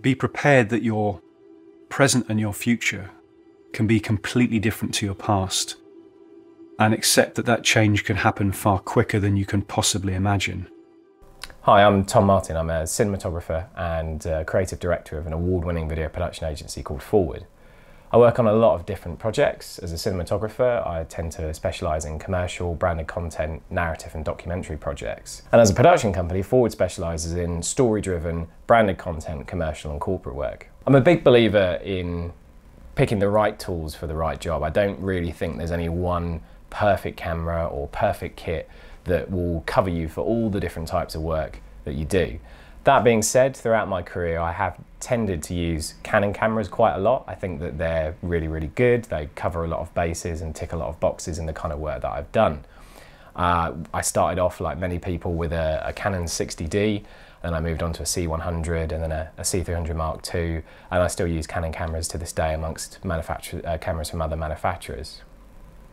Be prepared that your present and your future can be completely different to your past, and accept that that change can happen far quicker than you can possibly imagine. Hi, I'm Tom Martin. I'm a cinematographer and uh, creative director of an award winning video production agency called Forward. I work on a lot of different projects. As a cinematographer, I tend to specialise in commercial, branded content, narrative and documentary projects. And as a production company, Forward specialises in story-driven, branded content, commercial and corporate work. I'm a big believer in picking the right tools for the right job. I don't really think there's any one perfect camera or perfect kit that will cover you for all the different types of work that you do. That being said, throughout my career, I have tended to use Canon cameras quite a lot. I think that they're really, really good. They cover a lot of bases and tick a lot of boxes in the kind of work that I've done. Uh, I started off, like many people, with a, a, Canon 60D, then I moved on to a C100 and then a, a C300 Mark II, and I still use Canon cameras to this day amongst uh, cameras from other manufacturers.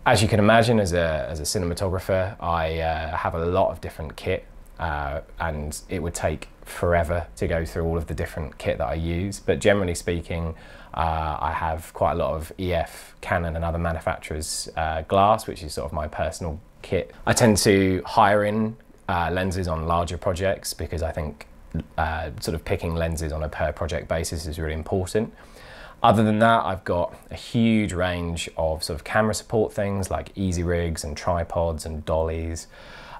As you can imagine, as a, as a cinematographer, I uh, have a lot of different kit uh, and it would take forever to go through all of the different kit that I use. But generally speaking, uh, I have quite a lot of EF, Canon and other manufacturers uh, glass, which is sort of my personal kit. I tend to hire in uh, lenses on larger projects because I think uh, sort of picking lenses on a per project basis is really important. Other than that, I've got a huge range of sort of camera support things like easy rigs and tripods and dollies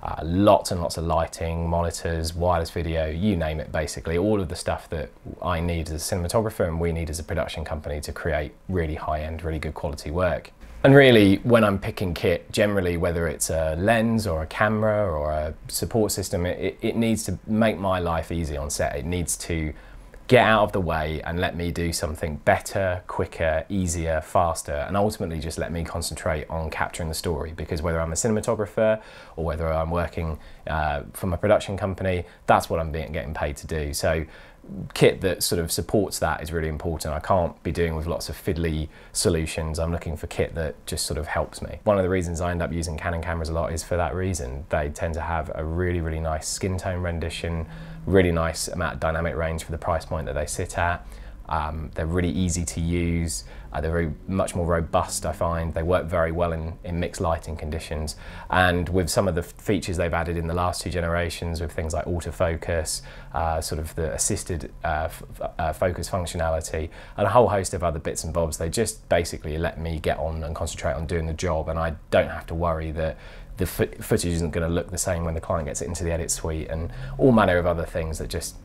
uh, lots and lots of lighting, monitors, wireless video, you name it basically, all of the stuff that I need as a cinematographer and we need as a production company to create really high-end, really good quality work. And really, when I'm picking kit, generally, whether it's a lens or a camera or a support system, it, it needs to make my life easy on set. It needs to get out of the way and let me do something better, quicker, easier, faster, and ultimately just let me concentrate on capturing the story. Because whether I'm a cinematographer or whether I'm working uh, from a production company, that's what I'm being, getting paid to do. So kit that sort of supports that is really important. I can't be doing with lots of fiddly solutions. I'm looking for kit that just sort of helps me. One of the reasons I end up using Canon cameras a lot is for that reason. They tend to have a really, really nice skin tone rendition, really nice amount of dynamic range for the price point that they sit at. Um, they're really easy to use. Uh, they're very much more robust, I find. They work very well in, in mixed lighting conditions. And with some of the features they've added in the last two generations, with things like autofocus, uh, sort of the assisted uh, uh, focus functionality, and a whole host of other bits and bobs, they just basically let me get on and concentrate on doing the job. And I don't have to worry that the footage isn't going to look the same when the client gets it into the edit suite and all manner of other things that just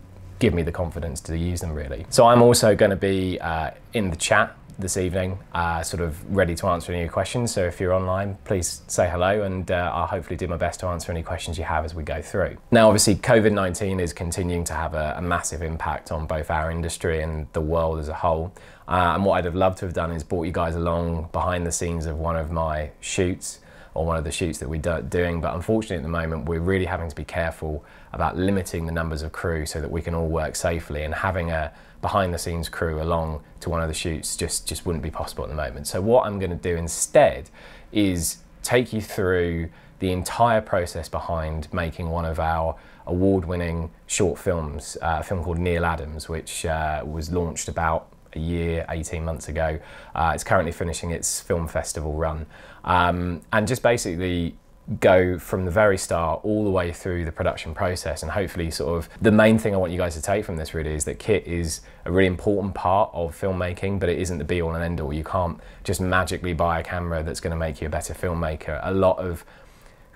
give me the confidence to use them really. So I'm also going to be uh, in the chat this evening, uh, sort of ready to answer any questions. So if you're online, please say hello and uh, I'll hopefully do my best to answer any questions you have as we go through. Now, obviously, COVID-19 is continuing to have a, a, massive impact on both our industry and the world as a whole. Uh, and what I'd have loved to have done is brought you guys along behind the scenes of one of my shoots or one of the shoots that we're doing. But unfortunately, at the moment, we're really having to be careful about limiting the numbers of crew so that we can all work safely. And having a behind the scenes crew along to one of the shoots just, just wouldn't be possible at the moment. So what I'm going to do instead is take you through the entire process behind making one of our award-winning short films, uh, a film called Neil Adams, which uh, was launched about a year, 18 months ago. Uh, it's currently finishing its film festival run. Um, and just basically go from the very start all the way through the production process. And hopefully sort of the main thing I want you guys to take from this really is that kit is a really important part of filmmaking but it isn't the be all and end all you can't just magically buy a camera that's going to make you a better filmmaker. A lot of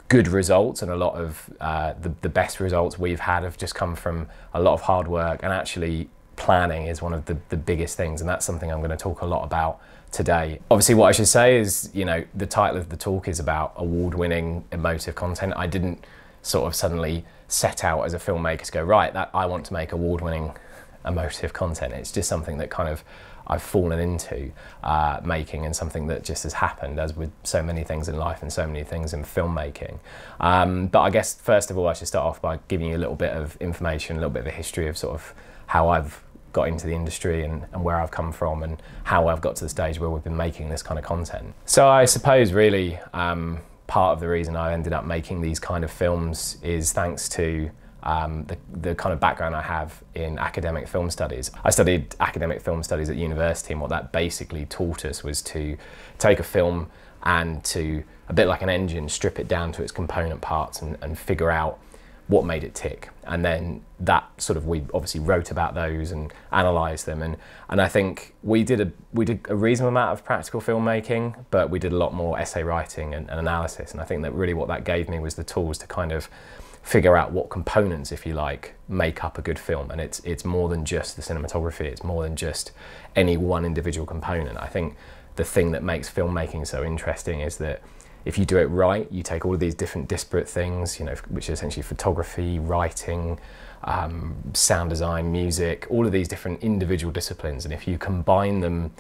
good results and a lot of uh, the, the best results we've had have just come from a lot of hard work. And actually planning is one of the, the biggest things, and that's something I'm going to talk a lot about today. Obviously, what I should say is, you know, the title of the talk is about award winning emotive content. I didn't sort of suddenly set out as a filmmaker to go, right, that I want to make award winning emotive content. It's just something that kind of I've fallen into uh, making and something that just has happened as with so many things in life and so many things in filmmaking. Um, but I guess first of all I should start off by giving you a little bit of information, a little bit of a history of sort of how I've got into the industry and, and where I've come from and how I've got to the stage where we've been making this kind of content. So I suppose really um, part of the reason I ended up making these kind of films is thanks to um, the, the kind of background I have in academic film studies. I studied academic film studies at university, and what that basically taught us was to take a film and to, a bit like an engine, strip it down to its component parts and, and figure out what made it tick. And then that sort of we obviously wrote about those and analysed them. And and I think we did a we did a reasonable amount of practical filmmaking, but we did a lot more essay writing and, and analysis. And I think that really what that gave me was the tools to kind of figure out what components, if you like, make up a good film. And it's it's more than just the cinematography. It's more than just any one individual component. I think the thing that makes filmmaking so interesting is that if you do it right, you take all of these different disparate things, you know, which are essentially photography, writing, um, sound design, music, all of these different individual disciplines, and if you combine them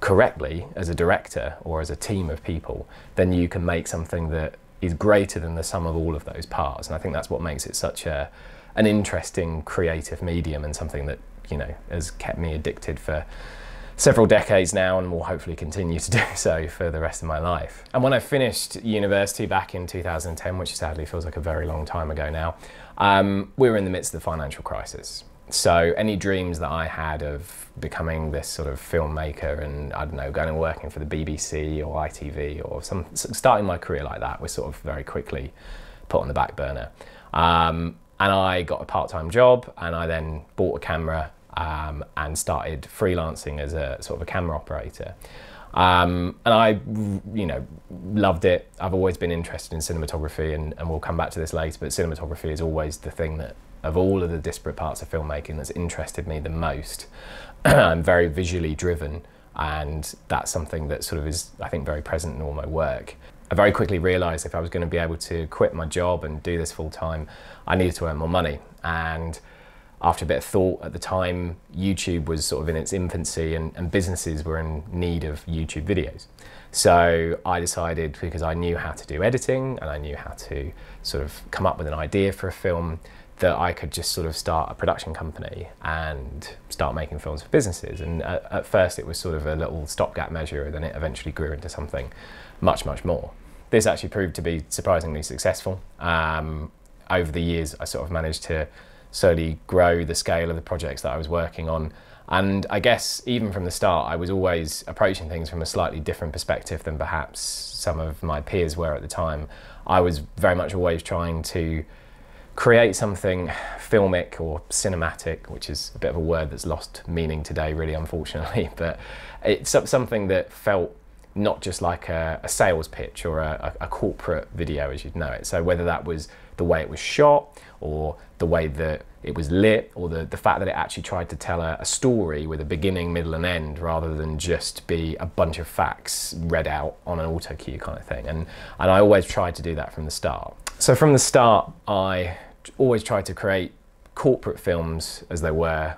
correctly as a director or as a team of people, then you can make something that is greater than the sum of all of those parts. And I think that's what makes it such a an interesting creative medium and something that you know has kept me addicted for several decades now and will hopefully continue to do so for the rest of my life. And when I finished university back in 2010, which sadly feels like a very long time ago now, um, we were in the midst of the financial crisis. So any dreams that I had of becoming this sort of filmmaker and I don't know, going and working for the BBC or ITV or some starting my career like that was sort of very quickly put on the back burner. Um, and I got a part-time job and I then bought a camera um, and started freelancing as a sort of a camera operator. Um, and I, you know, loved it. I've always been interested in cinematography, and, and we'll come back to this later. But cinematography is always the thing that, of all of the disparate parts of filmmaking, that's interested me the most. I'm very visually driven, and that's something that sort of is, I think, very present in all my work. I very quickly realised if I was going to be able to quit my job and do this full time, I needed to earn more money, and after a bit of thought at the time, YouTube was sort of in its infancy and, and, businesses were in need of YouTube videos. So I decided, because I knew how to do editing and I knew how to sort of come up with an idea for a film, that I could just sort of start a production company and start making films for businesses. And at, at first it was sort of a little stopgap measure, and then it eventually grew into something much, much more. This actually proved to be surprisingly successful. Um, over the years, I sort of managed to slowly grow the scale of the projects that I was working on. And I guess even from the start, I was always approaching things from a slightly different perspective than perhaps some of my peers were at the time. I was very much always trying to create something filmic or cinematic, which is a bit of a word that's lost meaning today, really, unfortunately. But it's something that felt not just like a, a sales pitch or a, a, corporate video as you'd know it. So whether that was the way it was shot or the way that it was lit or the, the fact that it actually tried to tell a, a story with a beginning, middle and end rather than just be a bunch of facts read out on an auto cue kind of thing. And, and I always tried to do that from the start. So from the start, I always tried to create corporate films as they were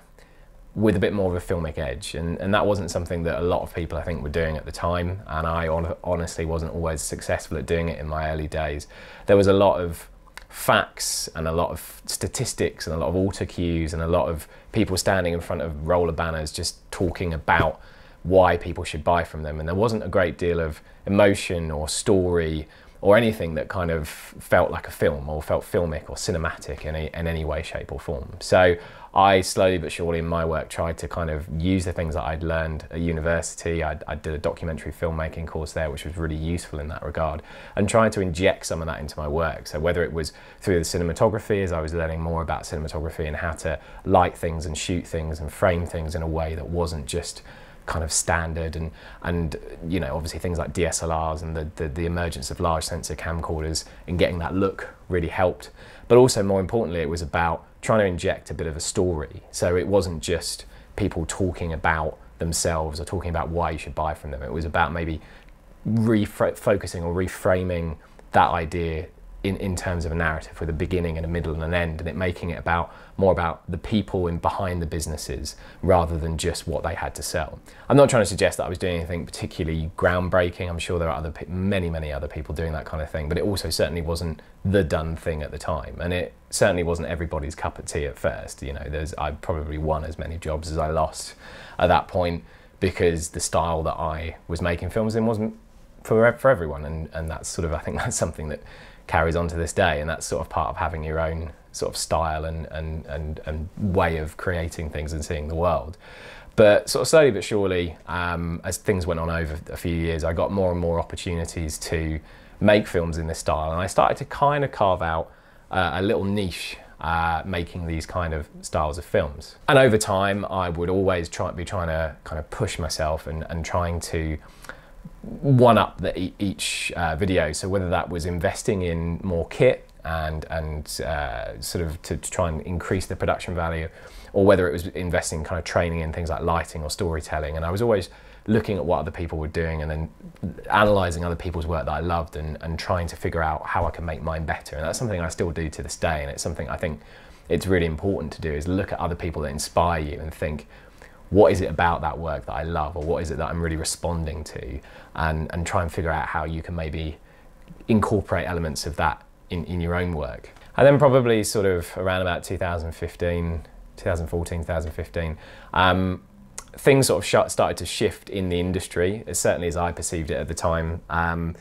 with a bit more of a filmic edge. And, and that wasn't something that a lot of people, I think, were doing at the time. And I on, honestly wasn't always successful at doing it in my early days. There was a lot of facts and a lot of statistics and a lot of auto cues and a lot of people standing in front of roller banners just talking about why people should buy from them. And there wasn't a great deal of emotion or story or anything that kind of felt like a film or felt filmic or cinematic in, a, in any way, shape, or form. So I slowly but surely in my work tried to kind of use the things that I'd learned at university. I, I, did a documentary filmmaking course there, which was really useful in that regard, and tried to inject some of that into my work. So whether it was through the cinematography, as I was learning more about cinematography and how to light things and shoot things and frame things in a way that wasn't just kind of standard and and you know obviously things like DSLRs and the, the, the emergence of large sensor camcorders and getting that look really helped but also more importantly it was about trying to inject a bit of a story. So it wasn't just people talking about themselves or talking about why you should buy from them. It was about maybe refocusing or reframing that idea in, in terms of a narrative with a beginning and a middle and an end, and it making it about more about the people in behind the businesses rather than just what they had to sell. I'm not trying to suggest that I was doing anything particularly groundbreaking. I'm sure there are other many many other people doing that kind of thing, but it also certainly wasn't the done thing at the time, and it certainly wasn't everybody's cup of tea at first. You know, there's I probably won as many jobs as I lost at that point because the style that I was making films in wasn't for for everyone, and and that's sort of I think that's something that carries on to this day, and that's sort of part of having your own sort of style and, and, and, and way of creating things and seeing the world. But sort of slowly but surely, um, as things went on over a few years, I got more and more opportunities to make films in this style, and I started to kind of carve out uh, a little niche uh, making these kind of styles of films. And over time, I would always try be trying to kind of push myself and, and trying to one up the, each uh, video. So whether that was investing in more kit and and uh, sort of to, to, try and increase the production value, or whether it was investing kind of training in things like lighting or storytelling. And I was always looking at what other people were doing and then analyzing other people's work that I loved and, and trying to figure out how I can make mine better. And that's something I still do to this day. And it's something I think it's really important to do is look at other people that inspire you and think, what is it about that work that I love or what is it that I'm really responding to and, and try and figure out how you can maybe incorporate elements of that in, in your own work. And then probably sort of around about 2015, 2014, 2015, um, things sort of started to shift in the industry, certainly as I perceived it at the time. Um,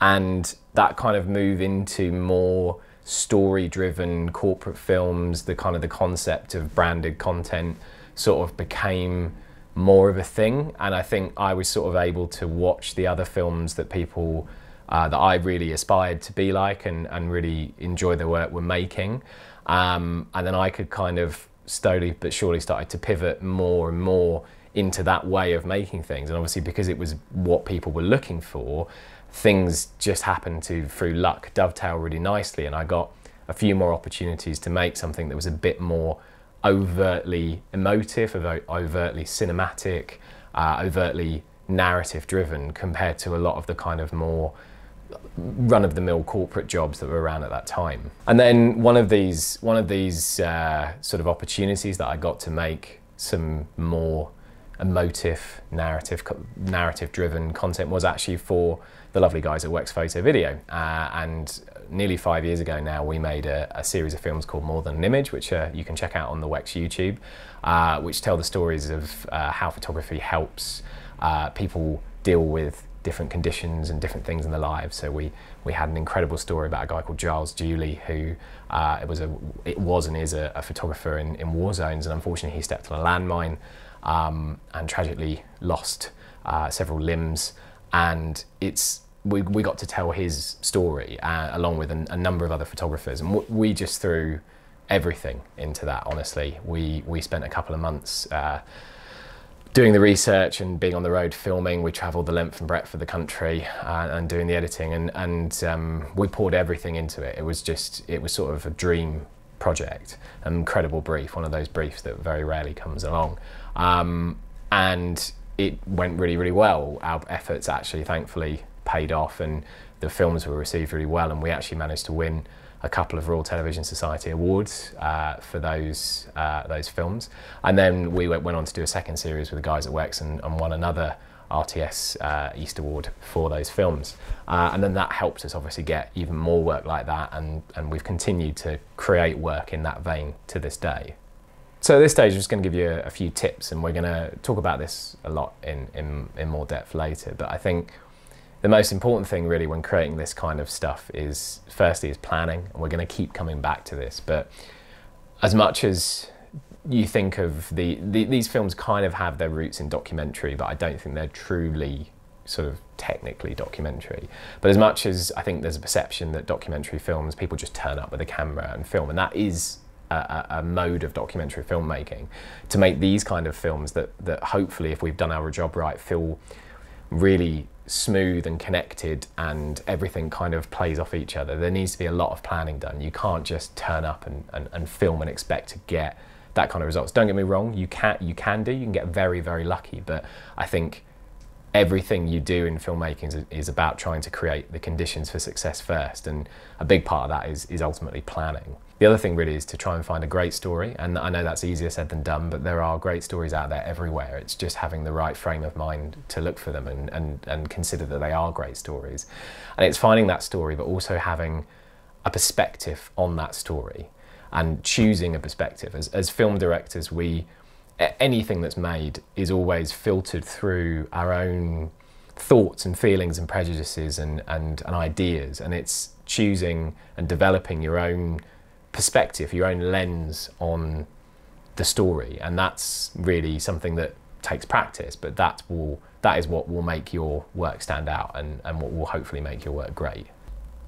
and that kind of move into more story driven corporate films, the kind of the concept of branded content sort of became more of a thing. And I think I was sort of able to watch the other films that people uh, that I really aspired to be like and, and really enjoy the work we're making. Um, and then I could kind of slowly but surely started to pivot more and more into that way of making things. And obviously, because it was what people were looking for, things just happened to, through luck, dovetail really nicely. And I got a few more opportunities to make something that was a bit more overtly emotive, overtly cinematic, uh, overtly narrative driven compared to a lot of the kind of more run of the mill corporate jobs that were around at that time. And then one of these one of these uh, sort of opportunities that I got to make some more emotive narrative narrative driven content was actually for the lovely guys at Wex Photo Video uh, and nearly five years ago now we made a, a, series of films called More Than an Image which uh, you can check out on the Wex YouTube uh, which tell the stories of uh, how photography helps uh, people deal with different conditions and different things in their lives. So we we had an incredible story about a guy called Giles Duley who uh, it was a it was and is a, a, photographer in, in war zones, and unfortunately he stepped on a landmine um, and tragically lost uh, several limbs. And it's we, we got to tell his story uh, along with a, a, number of other photographers, and we just threw everything into that. Honestly, we we spent a couple of months uh, doing the research and being on the road filming, we travelled the length and breadth of the country uh, and doing the editing, and, and um, we poured everything into it. It was just, it was sort of a dream project, an incredible brief, one of those briefs that very rarely comes along. Um, and it went really, really well. Our efforts actually, thankfully, paid off, and the films were received really well, and we actually managed to win a couple of Royal Television Society awards uh, for those uh, those films, and then we went, on to do a second series with the guys at Wex and, and won another RTS uh, East Award for those films, uh, and then that helped us obviously get even more work like that, and and we've continued to create work in that vein to this day. So at this stage, I'm just going to give you a, a few tips, and we're going to talk about this a lot in, in, in more depth later. But I think the most important thing really when creating this kind of stuff is firstly is planning and we're going to keep coming back to this. But as much as you think of the, the, these films kind of have their roots in documentary but i don't think they're truly sort of technically documentary. But as much as i think there's a perception that documentary films people just turn up with a camera and film and that is a, a, mode of documentary filmmaking to make these kind of films that that hopefully if we've done our job right feel really smooth and connected and everything kind of plays off each other. There needs to be a lot of planning done. You can't just turn up and, and, and film and expect to get that kind of results. Don't get me wrong, you can you can do, you can get very, very lucky, but I think everything you do in filmmaking is, is about trying to create the conditions for success first and a big part of that is, is ultimately planning. The other thing really is to try and find a great story, and I know that's easier said than done, but there are great stories out there everywhere. It's just having the right frame of mind to look for them and, and, and consider that they are great stories. And it's finding that story, but also having a perspective on that story and choosing a perspective. As, as film directors, we anything that's made is always filtered through our own thoughts and feelings and prejudices and, and, and ideas, and it's choosing and developing your own perspective, your own lens on the story, and that's really something that takes practice. But that will that is what will make your work stand out, and, and what will hopefully make your work great.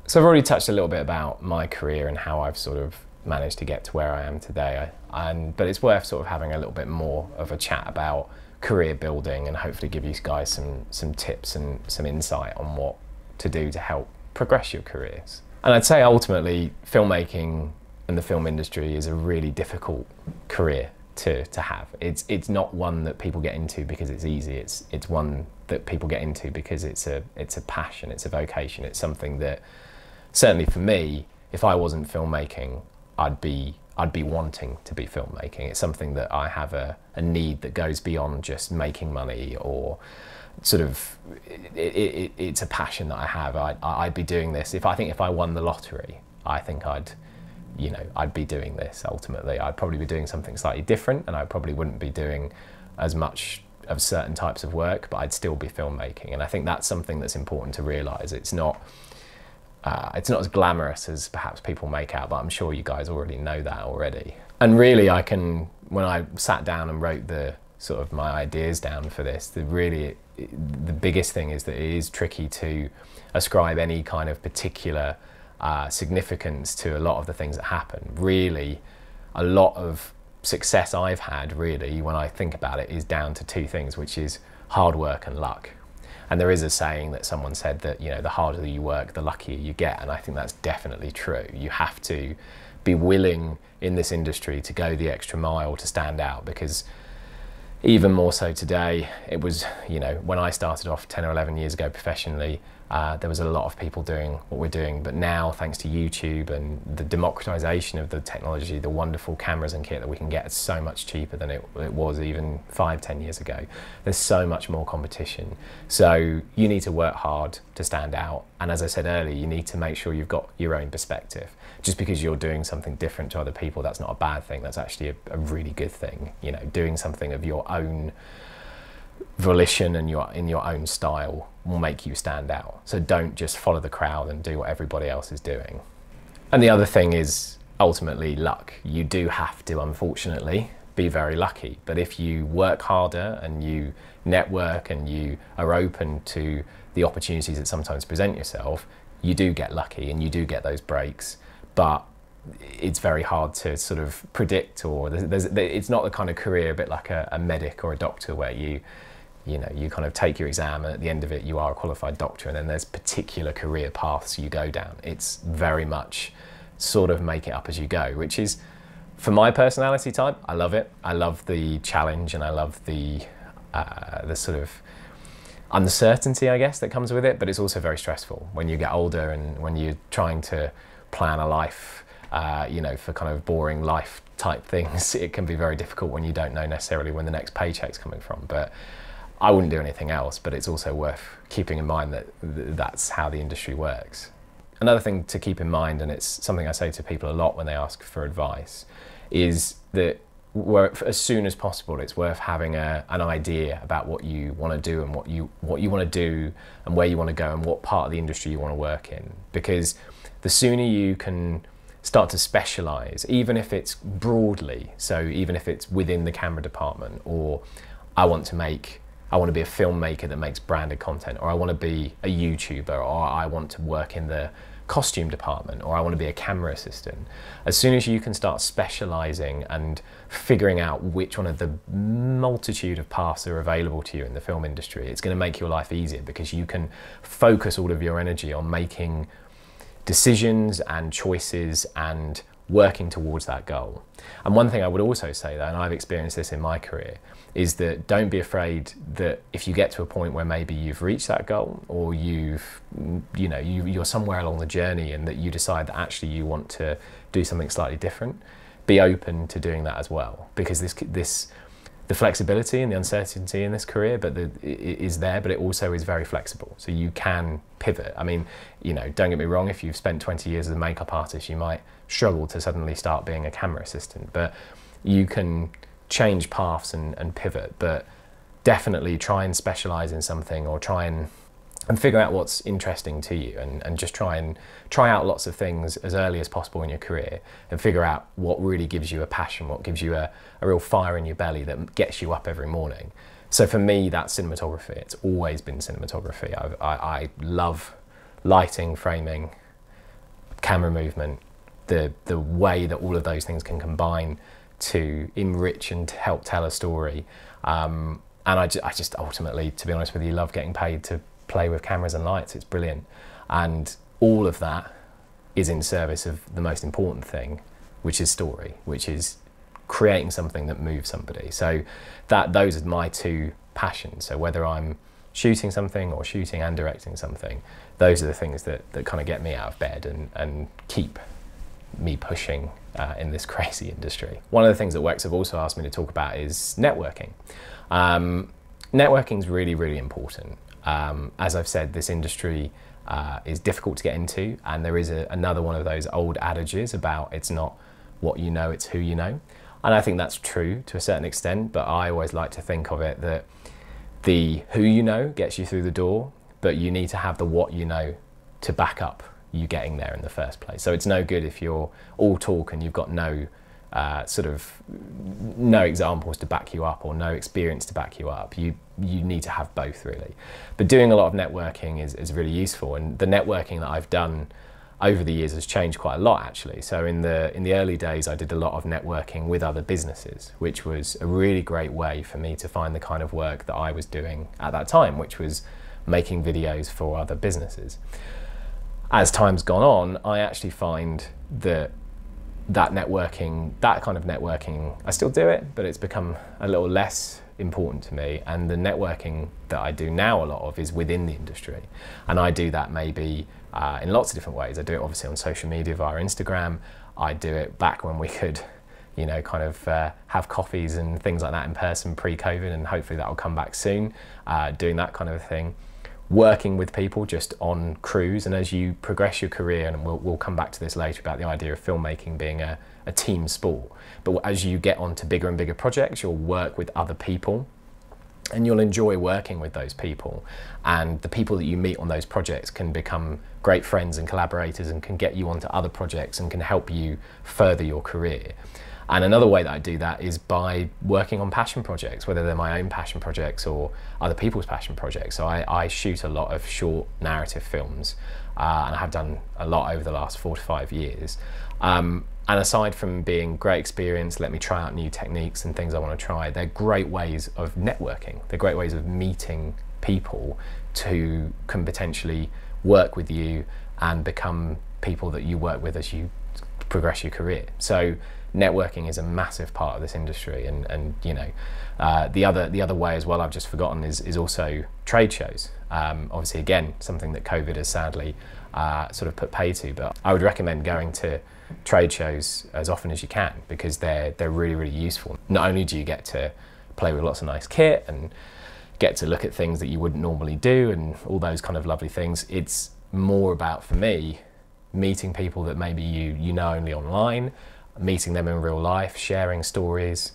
So I've already touched a little bit about my career and how I've sort of managed to get to where I am today. And but it's worth sort of having a little bit more of a chat about career building and hopefully give you guys some some tips and some insight on what to do to help progress your careers. And I'd say ultimately filmmaking and the film industry is a really difficult career to, to have. It's it's not one that people get into because it's easy. It's it's one that people get into because it's a it's a passion, it's a vocation, it's something that certainly for me, if I wasn't filmmaking, I'd be I'd be wanting to be filmmaking. It's something that I have a, a need that goes beyond just making money or sort of it, it, it's a passion that I have. I, I'd be doing this if I think if I won the lottery, I think I'd you know I'd be doing this ultimately. I'd probably be doing something slightly different, and I probably wouldn't be doing as much of certain types of work, but I'd still be filmmaking. And I think that's something that's important to realise. It's not uh, it's not as glamorous as perhaps people make out, but I'm sure you guys already know that already. And really, I can when I sat down and wrote the sort of my ideas down for this, the really the biggest thing is that it is tricky to ascribe any kind of particular uh, significance to a lot of the things that happen. Really, a lot of success I've had, really, when I think about it, is down to two things, which is hard work and luck. And there is a saying that someone said that, you know, the harder you work, the luckier you get. And I think that's definitely true. You have to be willing in this industry to go the extra mile to stand out because even more so today, it was, you know, when I started off 10 or 11 years ago professionally, uh, there was a lot of people doing what we're doing, but now, thanks to YouTube and the democratization of the technology, the wonderful cameras and kit that we can get, it's so much cheaper than it, it was even five, 10 years ago. There's so much more competition. So you need to work hard to stand out. And as I said earlier, you need to make sure you've got your own perspective. Just because you're doing something different to other people, that's not a bad thing. That's actually a, a really good thing. You know, doing something of your own volition and your in your own style will make you stand out. So don't just follow the crowd and do what everybody else is doing. And the other thing is ultimately luck. You do have to, unfortunately, be very lucky. But if you work harder and you network and you are open to the opportunities that sometimes present yourself, you do get lucky and you do get those breaks. But it's very hard to sort of predict, or there's, there's, it's not the kind of career a bit like a, a medic or a doctor where you you know you kind of take your exam and at the end of it you are a qualified doctor and then there's particular career paths you go down. It's very much sort of make it up as you go which is for my personality type i love it. I love the challenge and i love the uh, the sort of uncertainty i guess that comes with it but it's also very stressful. When you get older and when you're trying to plan a life uh, you know for kind of boring life type things it can be very difficult when you don't know necessarily when the next paycheck's coming from but I wouldn't do anything else, but it's also worth keeping in mind that that's how the industry works. Another thing to keep in mind, and it's something I say to people a lot when they ask for advice, is that as soon as possible, it's worth having a, an idea about what you want to do and what you what you want to do and where you want to go and what part of the industry you want to work in. Because the sooner you can start to specialize, even if it's broadly, so even if it's within the camera department, or I want to make I want to be a filmmaker that makes branded content, or I want to be a YouTuber, or I want to work in the costume department, or I want to be a camera assistant. As soon as you can start specializing and figuring out which one of the multitude of paths are available to you in the film industry, it's going to make your life easier because you can focus all of your energy on making decisions and choices and working towards that goal. And one thing I would also say, though, and I've experienced this in my career, is that don't be afraid that if you get to a point where maybe you've reached that goal or you've, you know, you, you're somewhere along the journey and that you decide that actually you want to do something slightly different, be open to doing that as well. Because this, this, the flexibility and the uncertainty in this career, but the, there, but it also is very flexible. So you can pivot. I mean, you know, don't get me wrong. If you've spent 20 years as a makeup artist, you might struggle to suddenly start being a camera assistant, but you can change paths and, and pivot, but definitely try and specialize in something or try and and figure out what's interesting to you and, and just try and try out lots of things as early as possible in your career and figure out what really gives you a passion, what gives you a, a real fire in your belly that gets you up every morning. So for me, that's cinematography. It's always been cinematography. I, I, I love lighting, framing, camera movement, the, the way that all of those things can combine to enrich and help tell a story. Um, and I, I just ultimately, to be honest with you, love getting paid to play with cameras and lights. It's brilliant. And all of that is in service of the most important thing, which is story, which is creating something that moves somebody. So that those are my two passions. So whether I'm shooting something or shooting and directing something, those are the things that, that kind of get me out of bed and, and keep me pushing uh, in this crazy industry. One of the things that Wex have also asked me to talk about is networking. Um, networking is really, really important. Um, as I've said, this industry uh, is difficult to get into, and there is a, another one of those old adages about it's not what you know, it's who you know. And I think that's true to a certain extent, but I always like to think of it that the who you know gets you through the door, but you need to have the what you know to back up you getting there in the first place. So it's no good if you're all talk and you've got no uh, sort of no examples to back you up or no experience to back you up. You you need to have both really. But doing a lot of networking is, is really useful, and the networking that I've done over the years has changed quite a lot actually. So in the in the early days, I did a lot of networking with other businesses, which was a really great way for me to find the kind of work that I was doing at that time, which was making videos for other businesses. As time's gone on, I actually find that that networking, that kind of networking, I still do it, but it's become a little less important to me. And the networking that I do now a lot of is within the industry. And I do that maybe uh, in lots of different ways. I do it obviously on social media via Instagram. I do it back when we could, you know, kind of uh, have coffees and things like that in person pre COVID, and hopefully that will come back soon, uh, doing that kind of thing. Working with people just on crews, and as you progress your career, and we'll, we'll come back to this later about the idea of filmmaking being a, a team sport. But as you get onto bigger and bigger projects, you'll work with other people and you'll enjoy working with those people. And the people that you meet on those projects can become great friends and collaborators and can get you onto other projects and can help you further your career. And another way that I do that is by working on passion projects, whether they're my own passion projects or other people's passion projects. So I, I shoot a lot of short narrative films, uh, and I have done a lot over the last four to five years. Um, and aside from being great experience, let me try out new techniques and things I want to try, they're great ways of networking. They're great ways of meeting people to can potentially work with you and become people that you work with as you progress your career. So networking is a massive part of this industry and, and you know uh, the other the other way as well I've just forgotten is, is also trade shows um, obviously again something that COVID has sadly uh, sort of put pay to but I would recommend going to trade shows as often as you can because they're they're really really useful. Not only do you get to play with lots of nice kit and get to look at things that you wouldn't normally do and all those kind of lovely things. It's more about for me meeting people that maybe you you know only online, meeting them in real life, sharing stories,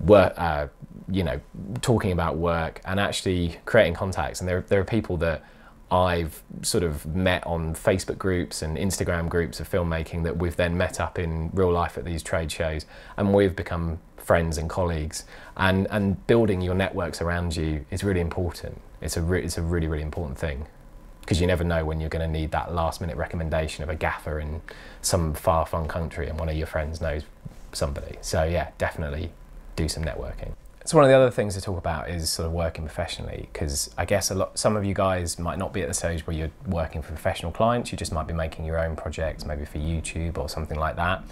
work, uh, you know, talking about work and actually creating contacts. And there there are people that I've sort of met on Facebook groups and Instagram groups of filmmaking that we've then met up in real life at these trade shows, and we've become friends and colleagues. And and building your networks around you is really important. It's a it's a really really important thing because you never know when you're going to need that last minute recommendation of a gaffer in some far flung country, and one of your friends knows somebody. So yeah, definitely do some networking. So one of the other things to talk about is sort of working professionally, because I guess a lot, some of you guys might not be at the stage where you're working for professional clients. You just might be making your own projects, maybe for YouTube or something like that.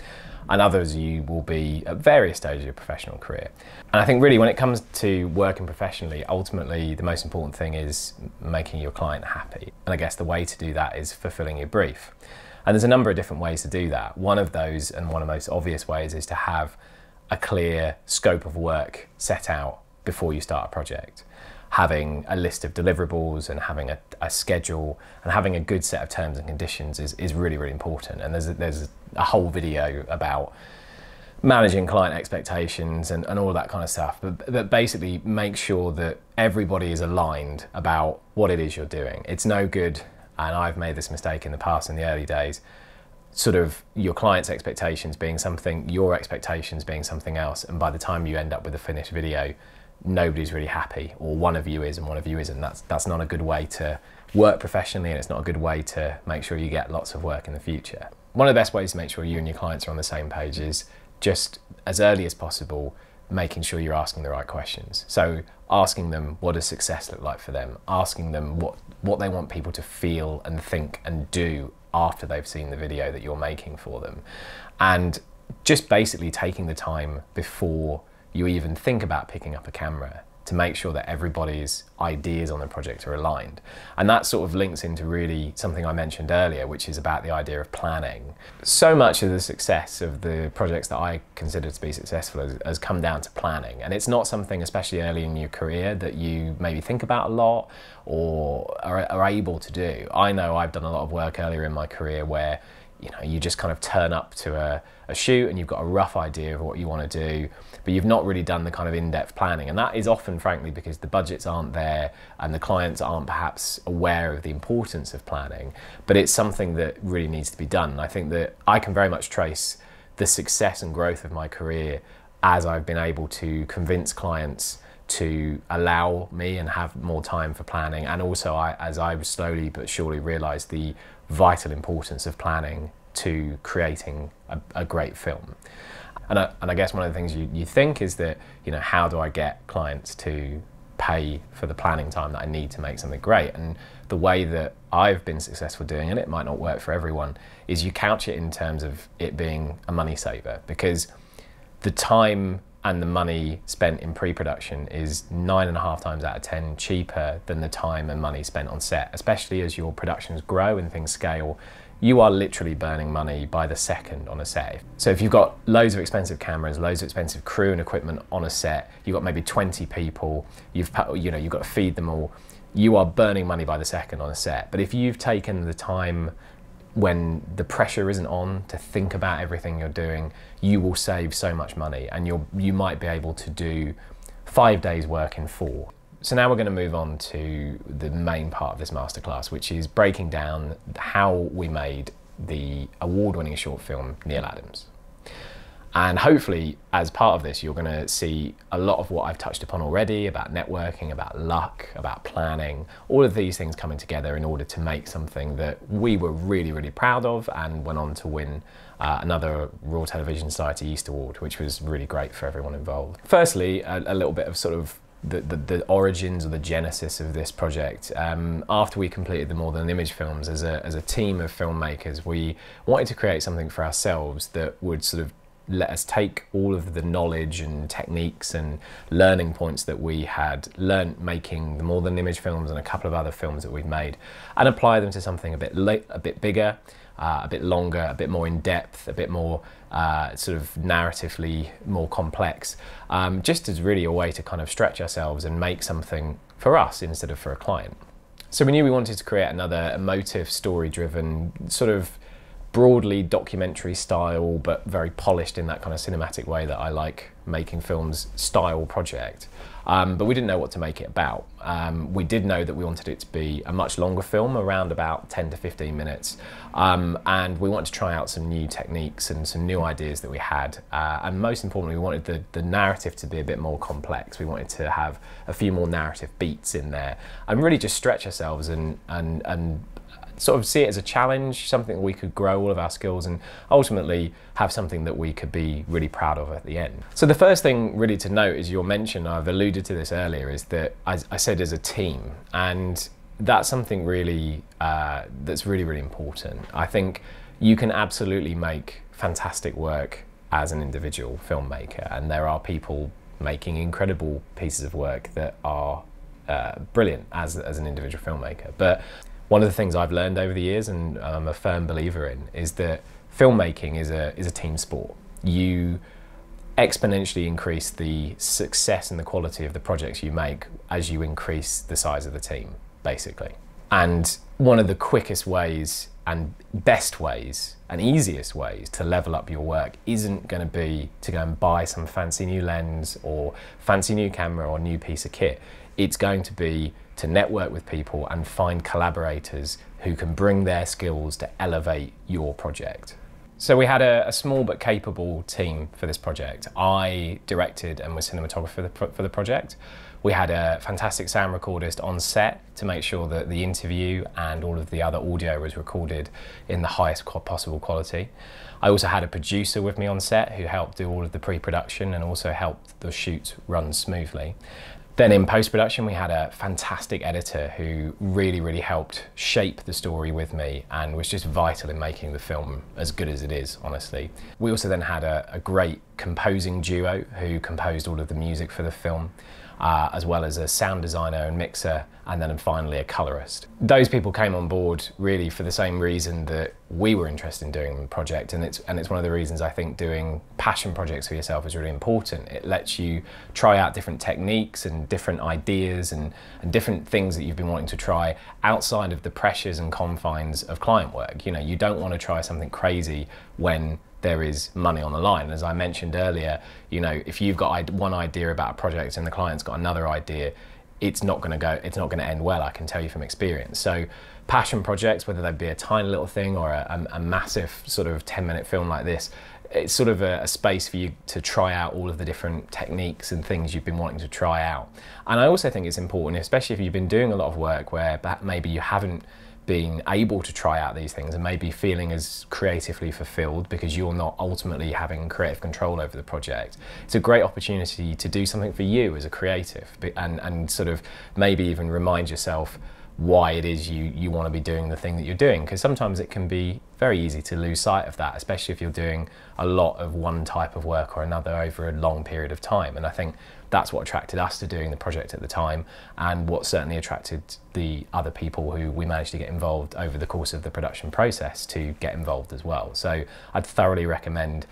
And others, you will be at various stages of your professional career. And I think really, when it comes to working professionally, ultimately the most important thing is making your client happy. And I guess the way to do that is fulfilling your brief. And there's a number of different ways to do that. One of those, and one of the most obvious ways, is to have a clear scope of work set out before you start a project. Having a list of deliverables and having a, a schedule and having a good set of terms and conditions is, is really, really important. And there's a, there's a whole video about managing client expectations and, and all that kind of stuff. But, but basically, make sure that everybody is aligned about what it is you're doing. It's no good, and I've made this mistake in the past in the early days, sort of your client's expectations being something, your expectations being something else. And by the time you end up with a finished video, nobody's really happy, or one of you is and one of you isn't. That's, that's not a good way to work professionally, and it's not a good way to make sure you get lots of work in the future. One of the best ways to make sure you and your clients are on the same page is just as early as possible making sure you're asking the right questions. So asking them what does success look like for them, asking them what, what they want people to feel and think and do after they've seen the video that you're making for them. And just basically taking the time before you even think about picking up a camera to make sure that everybody's ideas on the project are aligned. And that sort of links into really something I mentioned earlier, which is about the idea of planning. So much of the success of the projects that I consider to be successful has, has come down to planning. And it's not something, especially early in your career, that you maybe think about a lot or are, are able to do. I know I've done a lot of work earlier in my career where you know you just kind of turn up to a, a shoot and you've got a rough idea of what you want to do but you've not really done the kind of in-depth planning. And that is often frankly because the budgets aren't there and the clients aren't perhaps aware of the importance of planning. But it's something that really needs to be done. And i think that i can very much trace the success and growth of my career as i've been able to convince clients to allow me and have more time for planning. And also I, as I slowly but surely realised the vital importance of planning to creating a, a great film. And I, and I guess one of the things you, you think is that, you know, how do I get clients to pay for the planning time that I need to make something great? And the way that I've been successful doing it, it might not work for everyone, is you couch it in terms of it being a money saver because the time and the money spent in pre-production is nine and a half times out of ten cheaper than the time and money spent on set especially as your productions grow and things scale you are literally burning money by the second on a set. So if you've got loads of expensive cameras, loads of expensive crew and equipment on a set, you've got maybe 20 people, you've you know you've got to feed them all. You are burning money by the second on a set. But if you've taken the time when the pressure isn't on to think about everything you're doing, you will save so much money and you'll, you might be able to do five days work in four. So now we're going to move on to the main part of this masterclass, which is breaking down how we made the award-winning short film Neil Adams. And hopefully, as part of this, you're going to see a lot of what I've touched upon already about networking, about luck, about planning, all of these things coming together in order to make something that we were really, really proud of and went on to win uh, another Royal Television Society East Award, which was really great for everyone involved. Firstly, a, a little bit of sort of the, the, the, origins or the genesis of this project. Um, after we completed the More Than Image films, as a, as a team of filmmakers, we wanted to create something for ourselves that would sort of let us take all of the knowledge and techniques and learning points that we had learnt making the More Than Image films and a couple of other films that we've made and apply them to something a bit a bit bigger, uh, a bit longer, a bit more in depth, a bit more uh, sort of narratively more complex, um, just as really a way to kind of stretch ourselves and make something for us instead of for a client. So we knew we wanted to create another emotive, story-driven, sort of broadly documentary style, but very polished in that kind of cinematic way that I like making films style project. Um, but we didn't know what to make it about. Um, we did know that we wanted it to be a much longer film, around about 10 to 15 minutes. Um, and we wanted to try out some new techniques and some new ideas that we had. Uh, and most importantly, we wanted the, the narrative to be a bit more complex. We wanted to have a few more narrative beats in there and really just stretch ourselves and, and, and sort of see it as a challenge, something we could grow all of our skills and ultimately have something that we could be really proud of at the end. So the first thing really to note is your mention, I've alluded to this earlier, is that as I said as a team and that's something really uh, that's really really important. I think you can absolutely make fantastic work as an individual filmmaker and there are people making incredible pieces of work that are uh, brilliant as, as an individual filmmaker. But one of the things I've learned over the years, and I'm a firm believer in, is that filmmaking is a is a team sport. You exponentially increase the success and the quality of the projects you make as you increase the size of the team, basically. And one of the quickest ways and best ways and easiest ways to level up your work isn't going to be to go and buy some fancy new lens or fancy new camera or new piece of kit. It's going to be to network with people and find collaborators who can bring their skills to elevate your project. So we had a, a, small but capable team for this project. I directed and was cinematographer for the, for the project. We had a fantastic sound recordist on set to make sure that the interview and all of the other audio was recorded in the highest possible quality. I also had a producer with me on set who helped do all of the pre-production and also helped the shoot run smoothly. Then in post-production, we had a fantastic editor who really, really helped shape the story with me and was just vital in making the film as good as it is, honestly. We also then had a, a great composing duo who composed all of the music for the film uh, as well as a sound designer and mixer, and then finally a colorist. Those people came on board really for the same reason that we were interested in doing the project, and it's and it's one of the reasons I think doing passion projects for yourself is really important. It lets you try out different techniques and different ideas and, and different things that you've been wanting to try outside of the pressures and confines of client work. You know, you don't want to try something crazy when there is money on the line. As I mentioned earlier, you know, if you've got one idea about a project and the client's got another idea, it's not going to go. It's not going to end well. I can tell you from experience. So, passion projects, whether they be a tiny little thing or a, a, a massive sort of ten-minute film like this, it's sort of a, a, space for you to try out all of the different techniques and things you've been wanting to try out. And I also think it's important, especially if you've been doing a lot of work where maybe you haven't being able to try out these things and maybe feeling as creatively fulfilled because you're not ultimately having creative control over the project. It's a great opportunity to do something for you as a creative and, and sort of maybe even remind yourself why it is you, you want to be doing the thing that you're doing because sometimes it can be very easy to lose sight of that especially if you're doing a lot of one type of work or another over a long period of time and I think that's what attracted us to doing the project at the time and what certainly attracted the other people who we managed to get involved over the course of the production process to get involved as well so I'd thoroughly recommend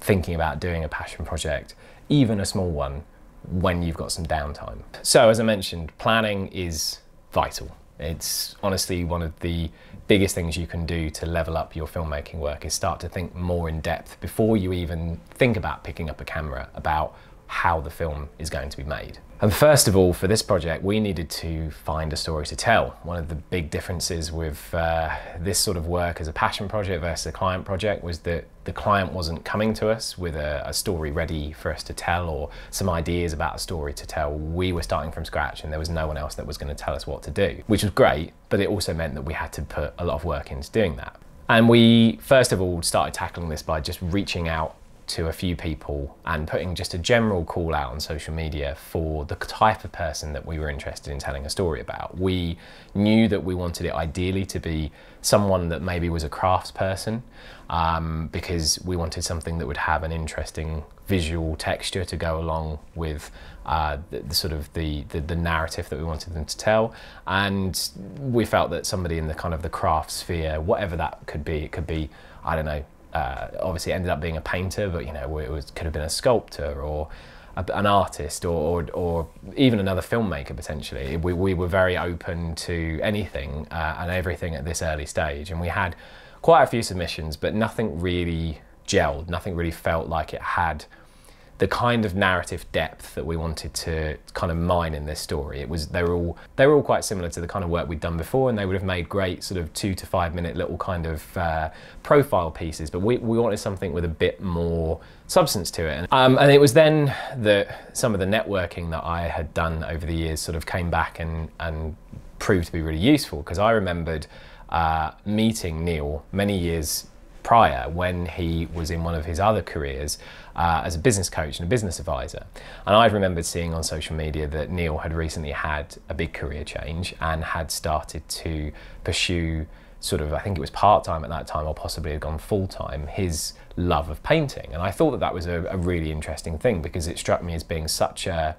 thinking about doing a passion project even a small one when you've got some downtime so as I mentioned planning is vital. It's honestly one of the biggest things you can do to level up your filmmaking work is start to think more in depth before you even think about picking up a camera about how the film is going to be made. And first of all, for this project, we needed to find a story to tell. One of the big differences with uh, this sort of work as a passion project versus a client project was that the client wasn't coming to us with a, a, story ready for us to tell or some ideas about a story to tell. We were starting from scratch and there was no one else that was going to tell us what to do, which was great, but it also meant that we had to put a lot of work into doing that. And we, first of all, started tackling this by just reaching out to a few people and putting just a general call out on social media for the type of person that we were interested in telling a story about. We knew that we wanted it ideally to be someone that maybe was a crafts person um, because we wanted something that would have an interesting visual texture to go along with uh, the, the, sort of the, the, the narrative that we wanted them to tell and we felt that somebody in the kind of the craft sphere whatever that could be it could be I don't know uh, obviously ended up being a painter, but you know, it was, could have been a sculptor or a, an artist or, or, or, even another filmmaker potentially. We, we were very open to anything uh, and everything at this early stage. And we had quite a few submissions, but nothing really gelled, nothing really felt like it had the kind of narrative depth that we wanted to kind of mine in this story. It was they were all they were all quite similar to the kind of work we'd done before, and they would have made great sort of two to five minute little kind of uh, profile pieces. But we, we wanted something with a bit more substance to it, and, um, and it was then that some of the networking that I had done over the years sort of came back and and proved to be really useful because I remembered uh, meeting Neil many years prior when he was in one of his other careers uh, as a business coach and a business advisor. And I remembered seeing on social media that Neil had recently had a big career change and had started to pursue sort of, I think it was part time at that time, or possibly had gone full time, his love of painting. And I thought that that was a, a really interesting thing because it struck me as being such a,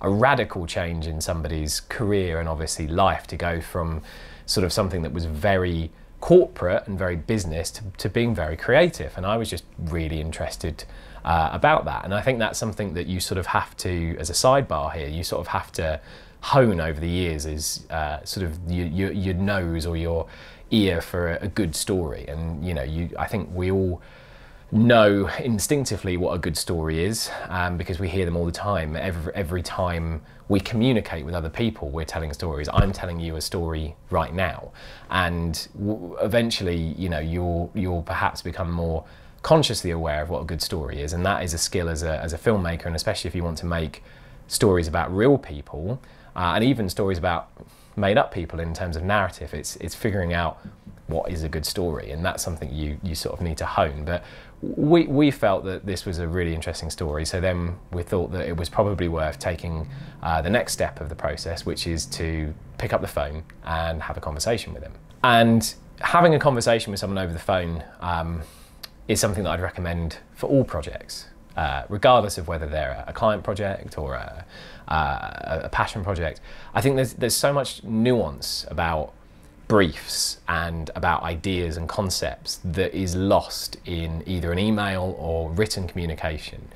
a radical change in somebody's career and obviously life to go from sort of something that was very corporate and very business to, to being very creative. And I was just really interested uh, about that. And I think that's something that you sort of have to, as a sidebar here, you sort of have to hone over the years is uh, sort of your, your, your, nose or your ear for a, a good story. And you know, you I think we all know instinctively what a good story is um, because we hear them all the time. Every, every time we communicate with other people, we're telling stories. I'm telling you a story right now, and eventually, you know, you'll you'll perhaps become more consciously aware of what a good story is, and that is a skill as a as a filmmaker, and especially if you want to make stories about real people uh, and even stories about made up people in terms of narrative. It's it's figuring out what is a good story, and that's something you you sort of need to hone. But we we felt that this was a really interesting story, so then we thought that it was probably worth taking uh, the next step of the process, which is to pick up the phone and have a conversation with him. And having a conversation with someone over the phone um, is something that I'd recommend for all projects. Uh, regardless of whether they're a client project or a, uh, a passion project. I think there's there's so much nuance about briefs and about ideas and concepts that is lost in either an email or written communication.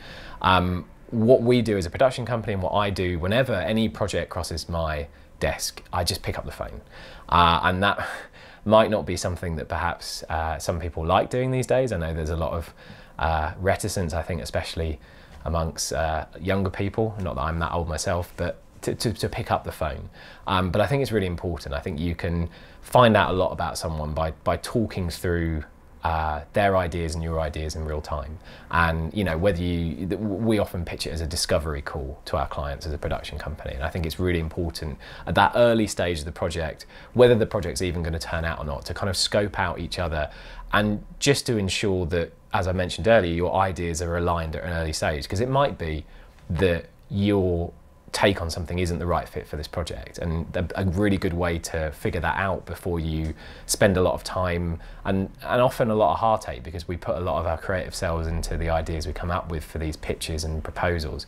Um, what we do as a production company and what I do whenever any project crosses my desk, I just pick up the phone. Uh, and that might not be something that perhaps uh, some people like doing these days. I know there's a lot of uh, reticence, I think, especially amongst uh, younger people. Not that I'm that old myself, but to, to, to pick up the phone. Um, but I think it's really important. I think you can find out a lot about someone by, by talking through uh, their ideas and your ideas in real time. And you know whether you, we often pitch it as a discovery call to our clients as a production company. And I think it's really important at that early stage of the project, whether the project's even going to turn out or not, to kind of scope out each other and just to ensure that as I mentioned earlier, your ideas are aligned at an early stage because it might be that your take on something isn't the right fit for this project and a, really good way to figure that out before you spend a lot of time and, and often a lot of heartache because we put a lot of our creative selves into the ideas we come up with for these pitches and proposals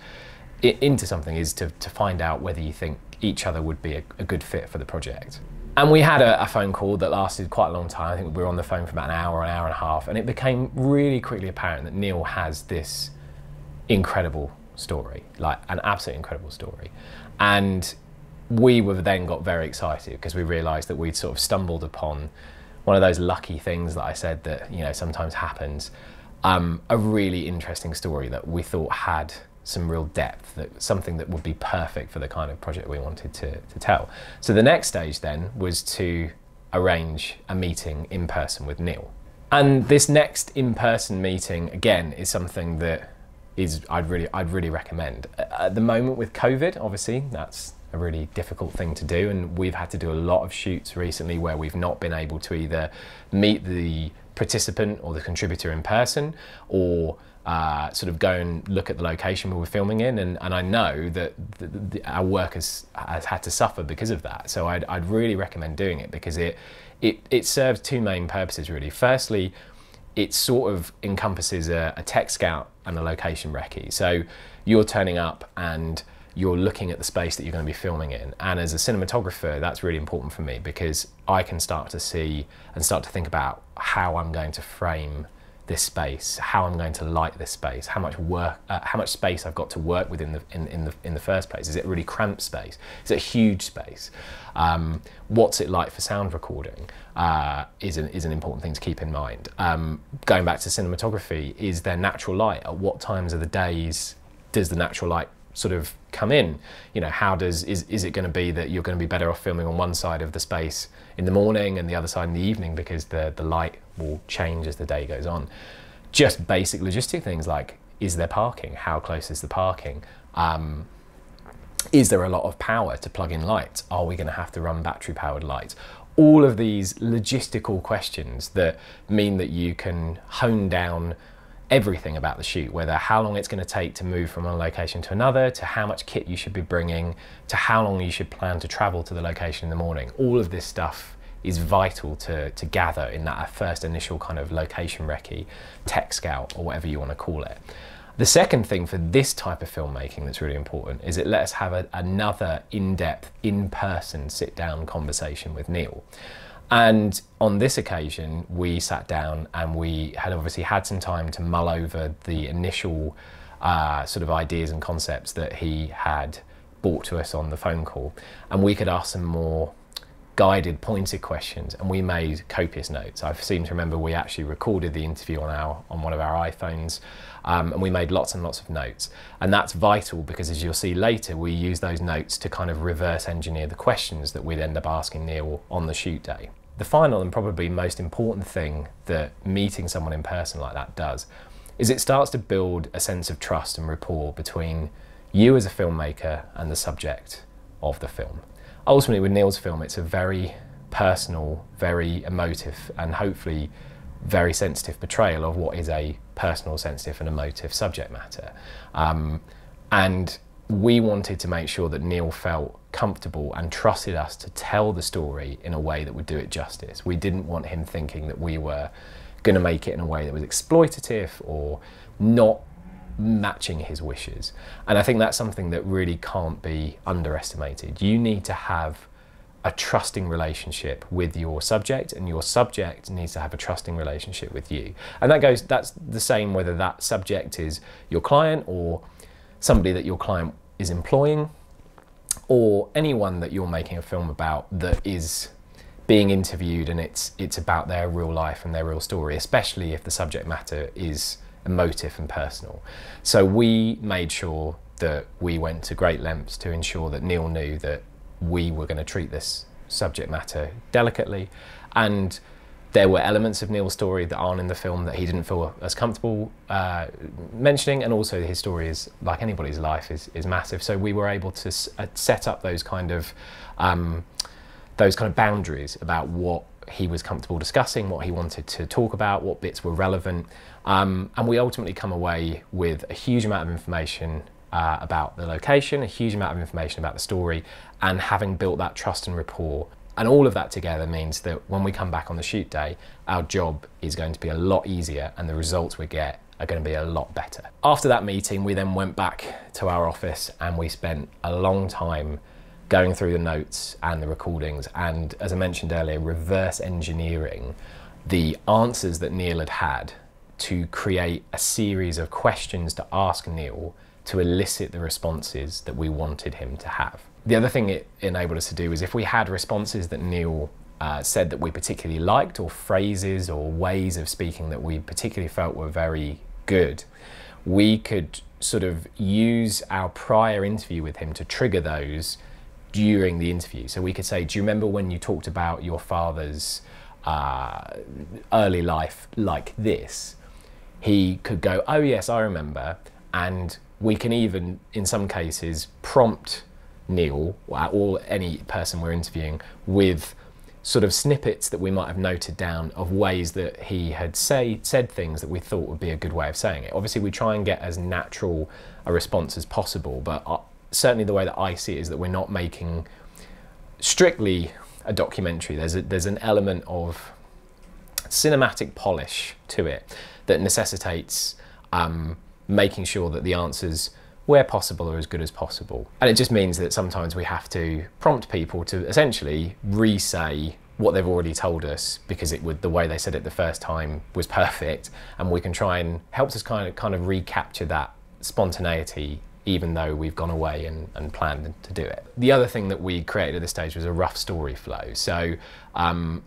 it, into something is to, to find out whether you think each other would be a, a good fit for the project. And we had a, a, phone call that lasted quite a long time. I think we were on the phone for about an hour, an hour and a half, and it became really quickly apparent that Neil has this incredible story, like an absolutely incredible story. And we were then got very excited because we realised that we'd sort of stumbled upon one of those lucky things that I said that you know sometimes happens. Um, a really interesting story that we thought had some real depth, that something that would be perfect for the kind of project we wanted to, to tell. So the next stage then was to arrange a meeting in person with Neil. And this next in-person meeting again is something that is I'd really I'd really recommend. At the moment with COVID, obviously that's a really difficult thing to do, and we've had to do a lot of shoots recently where we've not been able to either meet the participant or the contributor in person, or uh, sort of go and look at the location we were filming in, and, and I know that the, the, our work has, has had to suffer because of that. So I'd, I'd really recommend doing it because it, it, it serves two main purposes really. Firstly, it sort of encompasses a, a tech scout and a location recce. So you're turning up and you're looking at the space that you're going to be filming in. And as a cinematographer, that's really important for me because I can start to see and start to think about how I'm going to frame this space, how I'm going to light this space, how much work, uh, how much space I've got to work with in the in, in the in the first place. Is it really cramped space? Is it a huge space? Um, what's it like for sound recording? Uh, is an is an important thing to keep in mind. Um, going back to cinematography, is there natural light? At what times of the days does the natural light sort of come in? You know, how does is is it going to be that you're going to be better off filming on one side of the space in the morning and the other side in the evening because the the light will change as the day goes on. Just basic logistic things like is there parking? How close is the parking? Um, is there a lot of power to plug in lights? Are we going to have to run battery powered lights? All of these logistical questions that mean that you can hone down everything about the shoot, whether how long it's going to take to move from one location to another, to how much kit you should be bringing, to how long you should plan to travel to the location in the morning. All of this stuff is vital to, to gather in that uh, first initial kind of location recce, tech scout, or whatever you want to call it. The second thing for this type of filmmaking that's really important is it lets us have a, another in-depth, in-person sit-down conversation with Neil. And on this occasion, we sat down and we had obviously had some time to mull over the initial uh, sort of ideas and concepts that he had brought to us on the phone call, and we could ask some more guided, pointed questions, and we made copious notes. I seem to remember we actually recorded the interview on our on one of our iPhones, um, and we made lots and lots of notes. And that's vital because, as you'll see later, we use those notes to kind of reverse engineer the questions that we'd end up asking Neil on the shoot day. The final and probably most important thing that meeting someone in person like that does is it starts to build a sense of trust and rapport between you as a filmmaker and the subject of the film ultimately with Neil's film, it's a very personal, very emotive, and hopefully very sensitive portrayal of what is a personal, sensitive, and emotive subject matter. Um, and we wanted to make sure that Neil felt comfortable and trusted us to tell the story in a way that would do it justice. We didn't want him thinking that we were going to make it in a way that was exploitative or not matching his wishes. And I think that's something that really can't be underestimated. You need to have a trusting relationship with your subject and your subject needs to have a trusting relationship with you. And that goes that's the same whether that subject is your client or somebody that your client is employing or anyone that you're making a film about that is being interviewed and it's it's about their real life and their real story, especially if the subject matter is emotive and personal. So we made sure that we went to great lengths to ensure that Neil knew that we were going to treat this subject matter delicately and there were elements of Neil's story that aren't in the film that he didn't feel as comfortable uh, mentioning, and also his story is like anybody's life is, is massive. So we were able to uh, set up those kind of um, those kind of boundaries about what he was comfortable discussing, what he wanted to talk about, what bits were relevant. Um, and we ultimately come away with a huge amount of information uh, about the location, a huge amount of information about the story, and having built that trust and rapport. And all of that together means that when we come back on the shoot day, our job is going to be a lot easier and the results we get are going to be a lot better. After that meeting, we then went back to our office and we spent a long time going through the notes and the recordings, and as I mentioned earlier, reverse engineering the answers that Neil had had to create a series of questions to ask Neil to elicit the responses that we wanted him to have. The other thing it enabled us to do is if we had responses that Neil uh, said that we particularly liked, or phrases or ways of speaking that we particularly felt were very good, we could sort of use our prior interview with him to trigger those during the interview. So we could say, Do you remember when you talked about your father's uh, early life like this? He could go, Oh, yes, I remember. And we can even, in some cases, prompt Neil or any person we're interviewing with sort of snippets that we might have noted down of ways that he had say, said things that we thought would be a good way of saying it. Obviously, we try and get as natural a response as possible, but uh, certainly the way that I see it is that we're not making strictly a documentary. There's a, there's an element of cinematic polish to it that necessitates um, making sure that the answers, where possible, are as good as possible. And it just means that sometimes we have to prompt people to essentially re-say what they've already told us because it would the way they said it the first time was perfect, and we can try and helps us kind of kind of recapture that spontaneity even though we've gone away and, and planned to do it. The other thing that we created at this stage was a rough story flow. So um,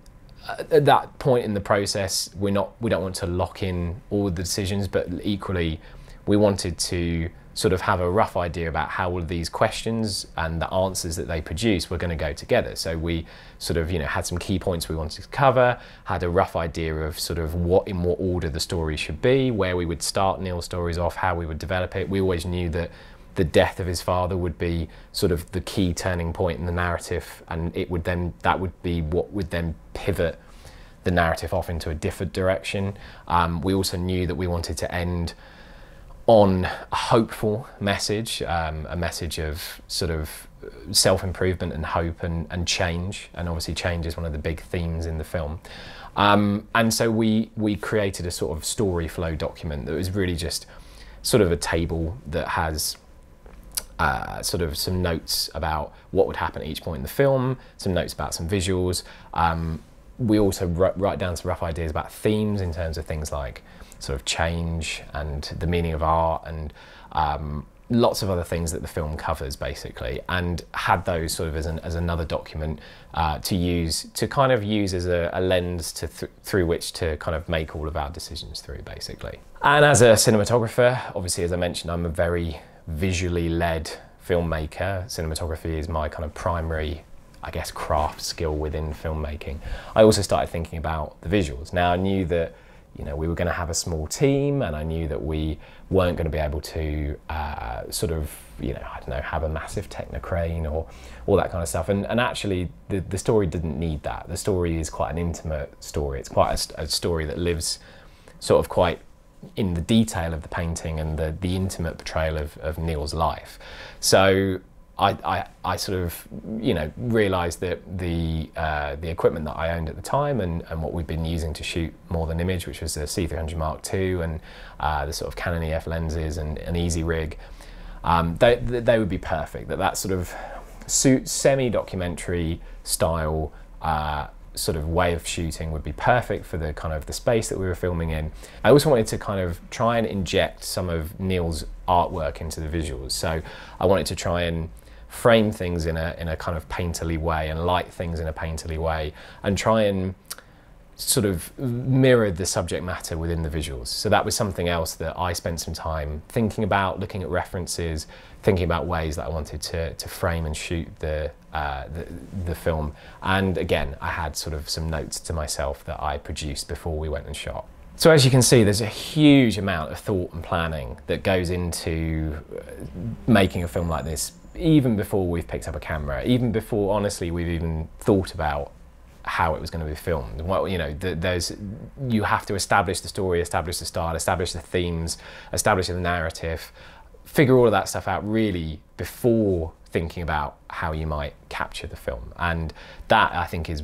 at that point in the process, we're not we don't want to lock in all the decisions, but equally, we wanted to sort of have a rough idea about how all of these questions and the answers that they produce were going to go together. So we sort of, you know, had some key points we wanted to cover, had a rough idea of sort of what in what order the story should be, where we would start Neil's stories off, how we would develop it. We always knew that the death of his father would be sort of the key turning point in the narrative, and it would then that would be what would then pivot the narrative off into a different direction. Um, we also knew that we wanted to end on a hopeful message, um, a message of sort of self improvement and hope and, and change. And obviously, change is one of the big themes in the film. Um, and so we we created a sort of story flow document that was really just sort of a table that has uh, sort of some notes about what would happen at each point in the film, some notes about some visuals. Um, we also write down some rough ideas about themes in terms of things like sort of change and the meaning of art and um, lots of other things that the film covers basically. And had those sort of as, an, as another document uh, to use to kind of use as a, a lens to th through which to kind of make all of our decisions through basically. And as a cinematographer obviously as i mentioned i'm a very visually led filmmaker. Cinematography is my kind of primary i guess craft skill within filmmaking. I also started thinking about the visuals. Now i knew that you know, we were going to have a small team, and I knew that we weren't going to be able to uh, sort of, you know, I don't know, have a massive technocrane or all that kind of stuff. And, and actually, the, the story didn't need that. The story is quite an intimate story. It's quite a, a story that lives sort of quite in the detail of the painting and the, the intimate portrayal of, of Neil's life. So I, I, I, sort of, you know, realised that the uh, the equipment that I owned at the time and, and what we'd been using to shoot more than image, which was the C300 Mark II and uh, the sort of Canon EF lenses and an Easyrig, um, they, they would be perfect. That that sort of semi-documentary style uh, sort of way of shooting would be perfect for the kind of the space that we were filming in. I also wanted to kind of try and inject some of Neil's artwork into the visuals. So I wanted to try and frame things in a, in a kind of painterly way and light things in a painterly way and try and sort of mirror the subject matter within the visuals. So that was something else that I spent some time thinking about, looking at references, thinking about ways that I wanted to, to frame and shoot the, uh, the, the film. And again, I had sort of some notes to myself that I produced before we went and shot. So as you can see, there's a huge amount of thought and planning that goes into uh, making a film like this even before we've picked up a camera, even before, honestly, we've even thought about how it was going to be filmed. Well, you know, there's you have to establish the story, establish the style, establish the themes, establish the narrative, figure all of that stuff out really before thinking about how you might capture the film. And that I think is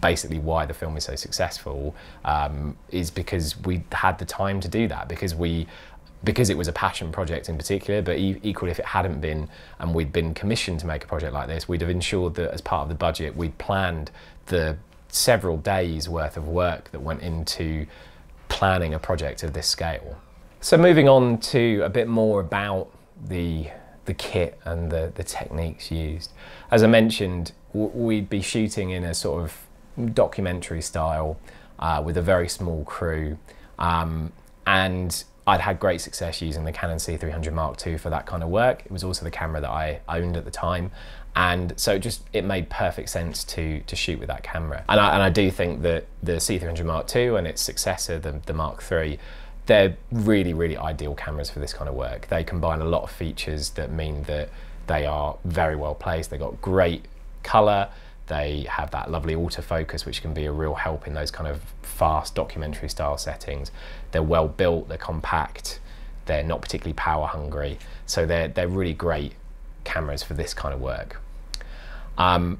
basically why the film is so successful um, is because we had the time to do that because we because it was a passion project in particular, but e equally if it hadn't been and we'd been commissioned to make a project like this, we'd have ensured that as part of the budget, we'd planned the several days worth of work that went into planning a project of this scale. So moving on to a bit more about the, the kit and the, the techniques used. As I mentioned, we'd be shooting in a sort of documentary style uh, with a very small crew. Um, and I'd had great success using the Canon C300 Mark II for that kind of work. It was also the camera that I owned at the time. And so it just it made perfect sense to to shoot with that camera. And I, and I do think that the C300 Mark II and its successor, the, the Mark III, they're really, really ideal cameras for this kind of work. They combine a lot of features that mean that they are very well placed. They've got great color, they have that lovely autofocus, which can be a real help in those kind of fast documentary style settings. They're well built, they're compact, they're not particularly power hungry. So they're, they're really great cameras for this kind of work. Um,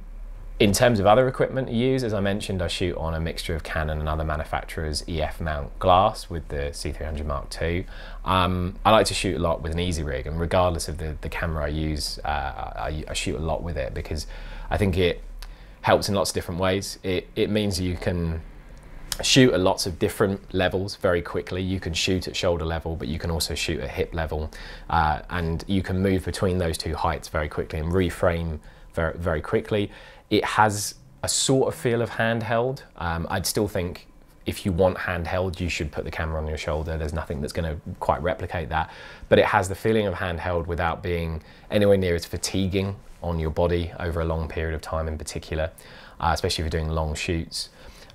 in terms of other equipment to use, as I mentioned, I shoot on a mixture of Canon and other manufacturers' EF mount glass with the C300 Mark II. Um, I like to shoot a lot with an easy rig, and regardless of the, the camera I use, uh, I, I shoot a lot with it because I think it helps in lots of different ways. It, it means you can shoot at lots of different levels very quickly. You can shoot at shoulder level, but you can also shoot at hip level. Uh, and you can move between those two heights very quickly and reframe very, very quickly. It has a sort of feel of handheld. Um, I'd still think if you want handheld, you should put the camera on your shoulder. There's nothing that's going to quite replicate that. But it has the feeling of handheld without being anywhere near as fatiguing on your body over a long period of time in particular, uh, especially if you're doing long shoots.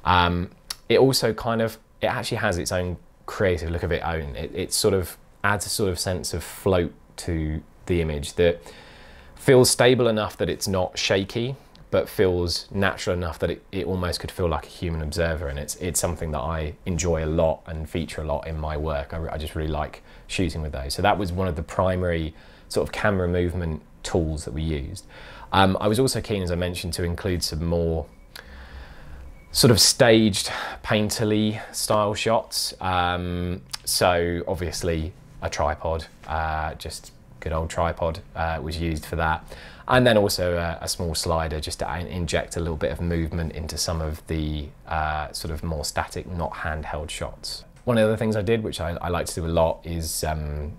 Um, it also kind of, it actually has its own creative look of its own. It, it sort of adds a sort of sense of float to the image that feels stable enough that it's not shaky, but feels natural enough that it, it almost could feel like a human observer. And it's, it's something that I enjoy a lot and feature a lot in my work. I, I just really like shooting with those. So that was one of the primary sort of camera movement tools that we used. Um, I was also keen, as I mentioned, to include some more sort of staged painterly style shots. Um, so obviously a tripod, uh, just good old tripod uh, was used for that. And then also a, a, small slider just to inject a little bit of movement into some of the uh, sort of more static, not handheld shots. One of the things I did, which I, I like to do a lot, is um,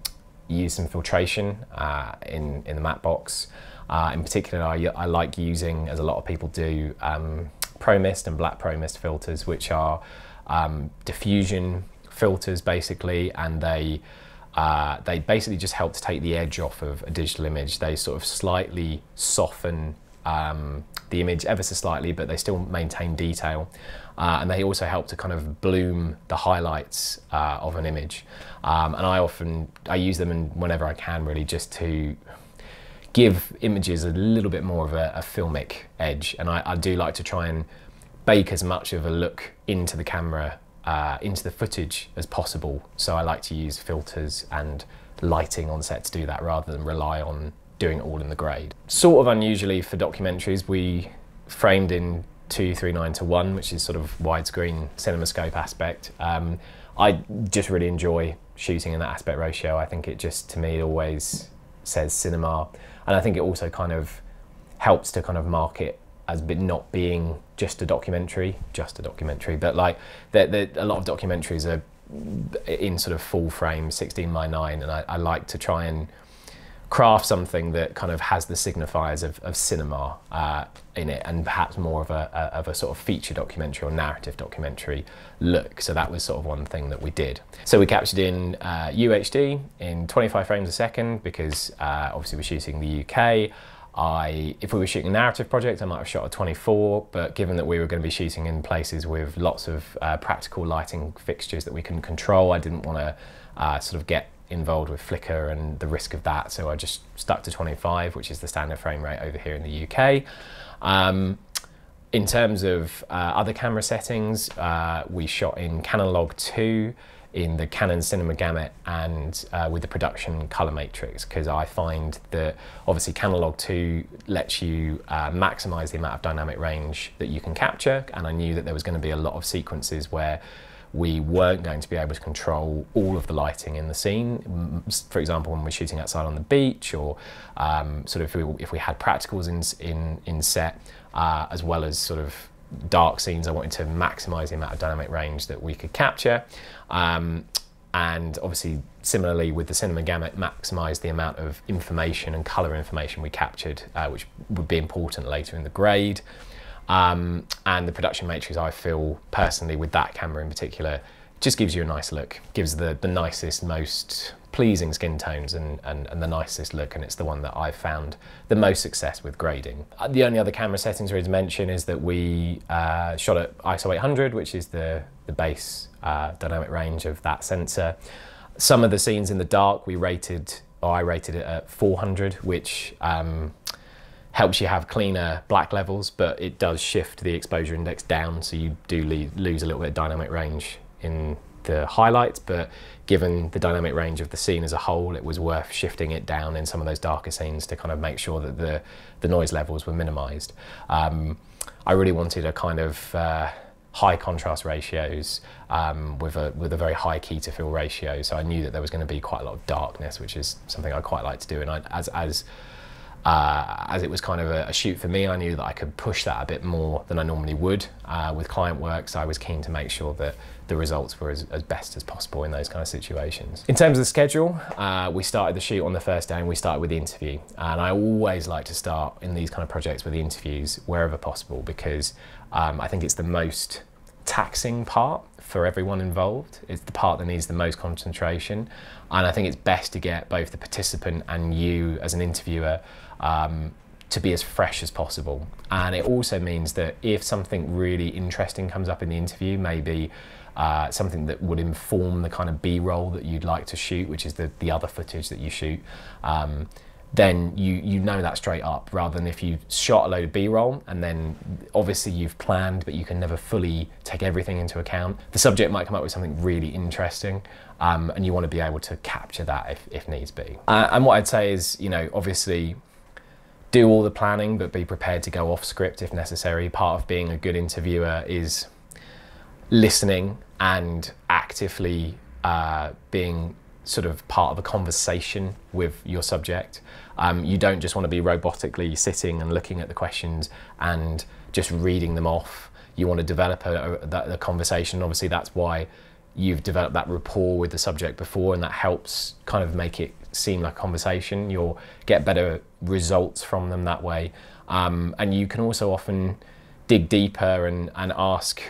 use some filtration uh, in, in the matte box. Uh, in particular, I, I, like using, as a lot of people do, um, Pro Mist and Black Pro Mist filters, which are um, diffusion filters basically, and they uh, they basically just help to take the edge off of a digital image. They sort of slightly soften um, the image ever so slightly, but they still maintain detail. Uh, and they also help to kind of bloom the highlights uh, of an image. Um, and I often, I use them in, whenever I can really just to give images a little bit more of a, a filmic edge. And I, I, do like to try and bake as much of a look into the camera, uh, into the footage as possible. So I like to use filters and lighting on set to do that rather than rely on doing it all in the grade. Sort of unusually for documentaries, we framed in 239 to 1, which is sort of widescreen cinemascope aspect. Um, I just really enjoy shooting in that aspect ratio. I think it just, to me, always says cinema. And I think it also kind of helps to kind of market as not being just a documentary, just a documentary, but like a lot of documentaries are in sort of full frame, 16 by 9, and I, I like to try and craft something that kind of has the signifiers of, of cinema uh, in it and perhaps more of a, a, of a sort of feature documentary or narrative documentary look. So that was sort of one thing that we did. So we captured in uh, UHD in 25 frames a second because uh, obviously we're shooting the UK. I, if we were shooting a narrative project, I might have shot at 24, but given that we were going to be shooting in places with lots of uh, practical lighting fixtures that we can control, I didn't want to uh, sort of get involved with flicker and the risk of that. So I just stuck to 25, which is the standard frame rate over here in the UK. Um, in terms of uh, other camera settings, uh, we shot in Canon Log 2 in the Canon Cinema Gamut and uh, with the production color matrix because I find that obviously Canon Log 2 lets you uh, maximize the amount of dynamic range that you can capture and I knew that there was going to be a lot of sequences where we weren't going to be able to control all of the lighting in the scene. For example, when we're shooting outside on the beach, or um, sort of if we, if we, had practicals in in, in set, uh, as well as sort of dark scenes, I wanted to maximise the amount of dynamic range that we could capture. Um, and obviously, similarly with the cinema gamut, maximise the amount of information and colour information we captured, uh, which would be important later in the grade. Um, and the production matrix, I feel personally, with that camera in particular, just gives you a nice look, gives the, the nicest, most pleasing skin tones and, and, and, the nicest look, and it's the one that I've found the most success with grading. Uh, the only other camera settings really to mention is that we uh, shot at ISO 800, which is the, the base uh, dynamic range of that sensor. Some of the scenes in the dark we rated, or I rated it at 400, which um, helps you have cleaner black levels, but it does shift the exposure index down, so you do lose a little bit of dynamic range in the highlights, but given the dynamic range of the scene as a whole, it was worth shifting it down in some of those darker scenes to kind of make sure that the, the noise levels were minimized. Um, I really wanted a kind of uh, high contrast ratios um, with, a, with a very high key to fill ratio, so I knew that there was going to be quite a lot of darkness, which is something I quite like to do, and I, as, as uh, as it was kind of a, a, shoot for me, I knew that I could push that a bit more than I normally would uh, with client work. So I was keen to make sure that the results were as, as best as possible in those kind of situations. In terms of the schedule, uh, we started the shoot on the first day and we started with the interview. And I always like to start in these kind of projects with the interviews wherever possible because um, I think it's the most taxing part for everyone involved. It's the part that needs the most concentration. And I think it's best to get both the participant and you as an interviewer um, to be as fresh as possible. And it also means that if something really interesting comes up in the interview, maybe uh, something that would inform the kind of B-roll that you'd like to shoot, which is the, the other footage that you shoot, um, then you you know that straight up rather than if you shot a load of b-roll and then obviously you've planned but you can never fully take everything into account the subject might come up with something really interesting um, and you want to be able to capture that if, if needs be uh, and what i'd say is you know obviously do all the planning but be prepared to go off script if necessary part of being a good interviewer is listening and actively uh, being sort of part of a conversation with your subject. Um, you don't just want to be robotically sitting and looking at the questions and just reading them off. You want to develop a, a, a conversation. Obviously, that's why you've developed that rapport with the subject before, and that helps kind of make it seem like conversation. You'll get better results from them that way. Um, and you can also often dig deeper and, and ask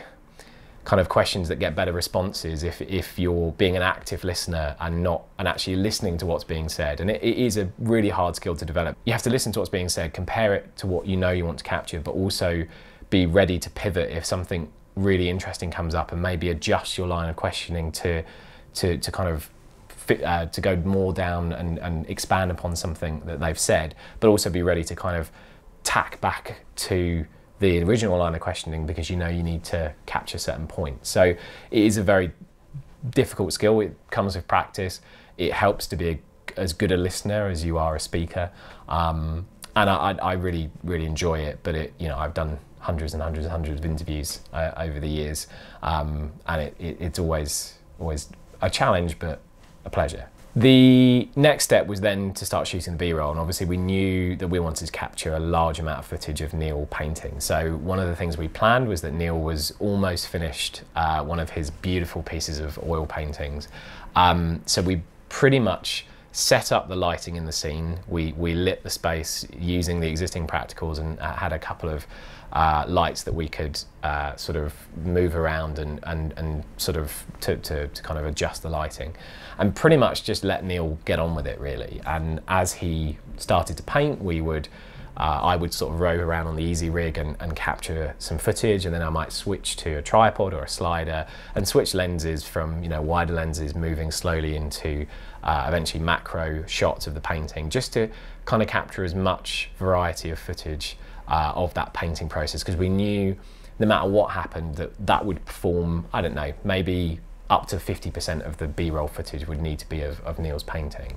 kind of questions that get better responses if, if you're being an active listener and not and actually listening to what's being said and it, it is a really hard skill to develop you have to listen to what's being said compare it to what you know you want to capture but also be ready to pivot if something really interesting comes up and maybe adjust your line of questioning to to, to kind of uh, to go more down and, and expand upon something that they've said but also be ready to kind of tack back to the original line of questioning because you know you need to capture certain points. So it is a very difficult skill. It comes with practice. It helps to be a, as good a listener as you are a speaker. Um, and I, I, really, really enjoy it. But it, you know, I've done hundreds and hundreds and hundreds of interviews uh, over the years, um, and it, it, it's always, always a challenge, but a pleasure. The next step was then to start shooting the B-roll, and obviously we knew that we wanted to capture a large amount of footage of Neil painting. So one of the things we planned was that Neil was almost finished uh, one of his beautiful pieces of oil paintings. Um, so we pretty much set up the lighting in the scene. We, we lit the space using the existing practicals and uh, had a couple of uh, lights that we could uh, sort of move around and, and, and sort of to, to, to, kind of adjust the lighting and pretty much just let Neil get on with it really. And as he started to paint, we would uh, I would sort of row around on the Easyrig and, and, capture some footage and then I might switch to a tripod or a slider and switch lenses from you know wider lenses moving slowly into uh, eventually macro shots of the painting just to kind of capture as much variety of footage uh, of that painting process because we knew no matter what happened that that would perform, I don't know, maybe up to 50% of the B-roll footage would need to be of, of, Neil's painting.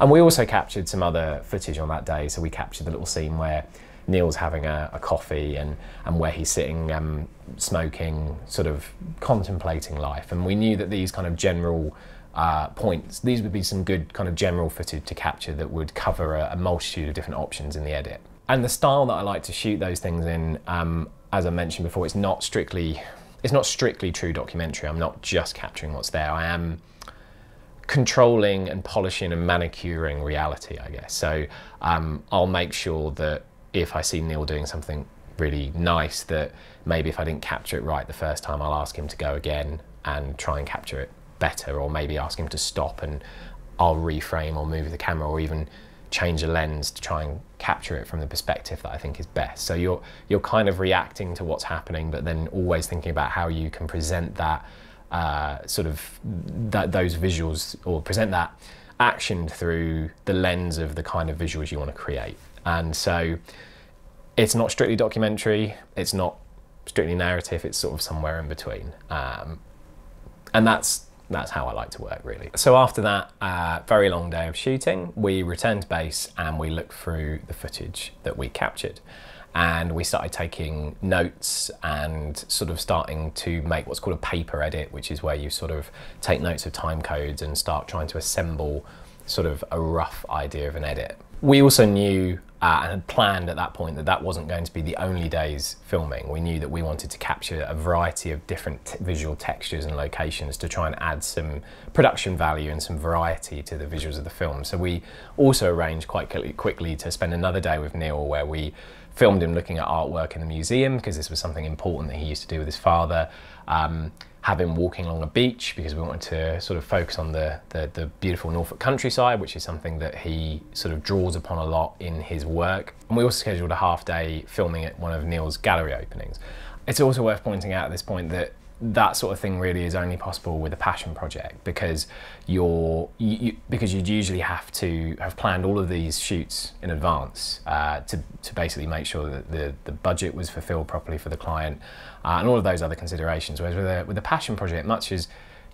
And we also captured some other footage on that day. So we captured the little scene where Neil's having a, a coffee and, and where he's sitting um, smoking, sort of contemplating life. And we knew that these kind of general uh, points, these would be some good kind of general footage to capture that would cover a, a multitude of different options in the edit. And the style that I like to shoot those things in, um, as I mentioned before, it's not strictly it's not strictly true documentary. I'm not just capturing what's there. I am controlling and polishing and manicuring reality, I guess. So um, I'll make sure that if I see Neil doing something really nice, that maybe if I didn't capture it right the first time, I'll ask him to go again and try and capture it better, or maybe ask him to stop and I'll reframe or move the camera, or even change a lens to try and capture it from the perspective that I think is best. So you're you're kind of reacting to what's happening, but then always thinking about how you can present that uh, sort of that those visuals or present that action through the lens of the kind of visuals you want to create. And so it's not strictly documentary. It's not strictly narrative. It's sort of somewhere in between. Um, and that's that's how I like to work really. So after that uh, very long day of shooting, we returned to base and we looked through the footage that we captured. And we started taking notes and sort of starting to make what's called a paper edit, which is where you sort of take notes of time codes and start trying to assemble sort of a rough idea of an edit. We also knew uh, and had planned at that point that that wasn't going to be the only day's filming. We knew that we wanted to capture a variety of different visual textures and locations to try and add some production value and some variety to the visuals of the film. So we also arranged quite quickly to spend another day with Neil where we filmed him looking at artwork in the museum because this was something important that he used to do with his father. Um, have him walking along a beach because we wanted to sort of focus on the, the, the, beautiful Norfolk countryside, which is something that he sort of draws upon a lot in his work. And we also scheduled a half day filming at one of Neil's gallery openings. It's also worth pointing out at this point that that sort of thing really is only possible with a passion project because you're you, you, because you'd usually have to have planned all of these shoots in advance uh, to, to basically make sure that the, the budget was fulfilled properly for the client uh, and all of those other considerations whereas with a, with a passion project much as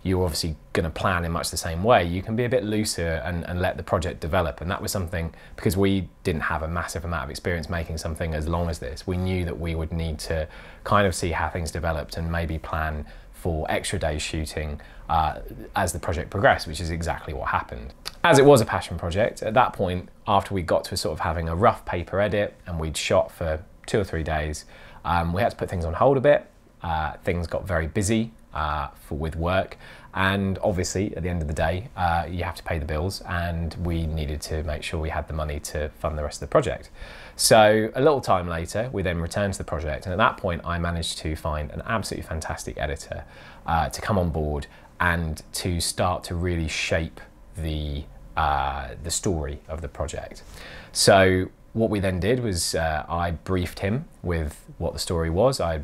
you're obviously going to plan in much the same way. You can be a bit looser and, and, let the project develop. And that was something, because we didn't have a massive amount of experience making something as long as this, we knew that we would need to kind of see how things developed and maybe plan for extra days shooting uh, as the project progressed, which is exactly what happened. As it was a passion project, at that point, after we got to sort of having a rough paper edit and we'd shot for two or three days, um, we had to put things on hold a bit. Uh, things got very busy uh, for, with work. And obviously, at the end of the day, uh, you have to pay the bills, and we needed to make sure we had the money to fund the rest of the project. So, a little time later, we then returned to the project, and at that point, I managed to find an absolutely fantastic editor uh, to come on board and to start to really shape the uh, the story of the project. So, what we then did was uh, I briefed him with what the story was. I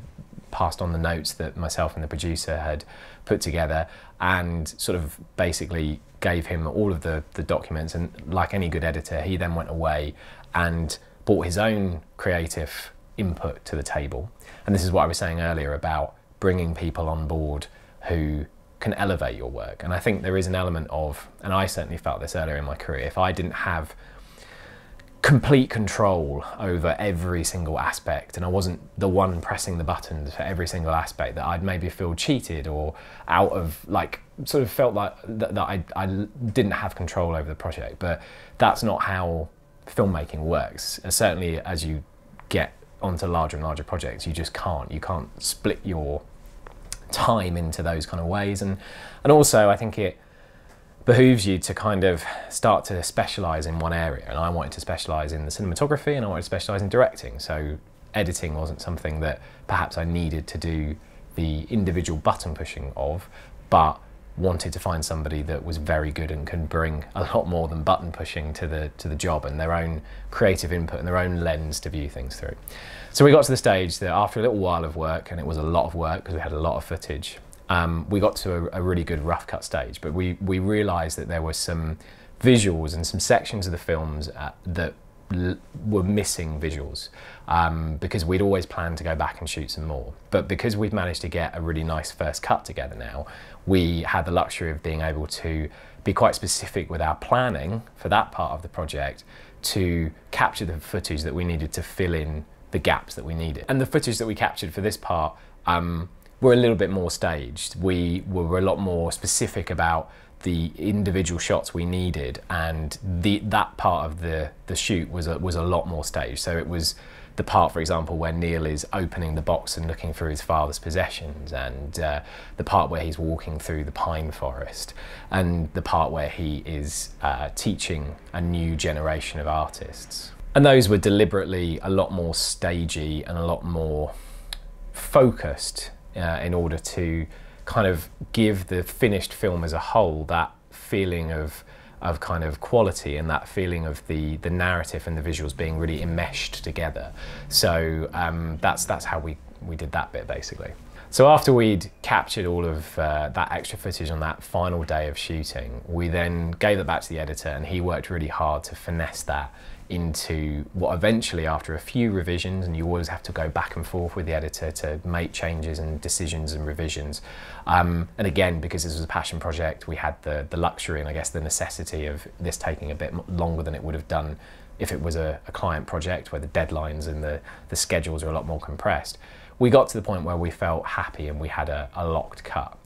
passed on the notes that myself and the producer had put together and sort of basically gave him all of the, the documents. And like any good editor, he then went away and brought his own creative input to the table. And this is what I was saying earlier about bringing people on board who can elevate your work. And I think there is an element of, and I certainly felt this earlier in my career, if I didn't have complete control over every single aspect and I wasn't the one pressing the buttons for every single aspect that I'd maybe feel cheated or out of like sort of felt like that, that I, I didn't have control over the project. But that's not how filmmaking works. And certainly as you get onto larger and larger projects you just can't you can't split your time into those kind of ways. And and also I think it behooves you to kind of start to specialize in one area. And I wanted to specialize in the cinematography and I wanted to specialize in directing. So editing wasn't something that perhaps I needed to do the individual button pushing of, but wanted to find somebody that was very good and can bring a lot more than button pushing to the to the job and their own creative input and their own lens to view things through. So we got to the stage that after a little while of work, and it was a lot of work because we had a lot of footage, um, we got to a, a, really good rough cut stage, but we, we realized that there were some visuals and some sections of the films uh, that were missing visuals um, because we'd always planned to go back and shoot some more. But because we've managed to get a really nice first cut together now, we had the luxury of being able to be quite specific with our planning for that part of the project to capture the footage that we needed to fill in the gaps that we needed. And the footage that we captured for this part um, were a little bit more staged. We were a lot more specific about the individual shots we needed, and the that part of the the shoot was a, was a lot more staged. So it was the part, for example, where Neil is opening the box and looking through his father's possessions, and uh, the part where he's walking through the pine forest, and the part where he is uh, teaching a new generation of artists. And those were deliberately a lot more stagey and a lot more focused uh, in order to kind of give the finished film as a whole that feeling of of kind of quality and that feeling of the the narrative and the visuals being really enmeshed together. So um, that's that's how we we did that bit basically. So after we'd captured all of uh, that extra footage on that final day of shooting, we then gave it back to the editor and he worked really hard to finesse that into what eventually, after a few revisions, and you always have to go back and forth with the editor to make changes and decisions and revisions. Um, and again, because this was a passion project, we had the, the luxury and I guess the necessity of this taking a bit longer than it would have done if it was a, a client project where the deadlines and the, the schedules are a lot more compressed. We got to the point where we felt happy and we had a, a locked cut.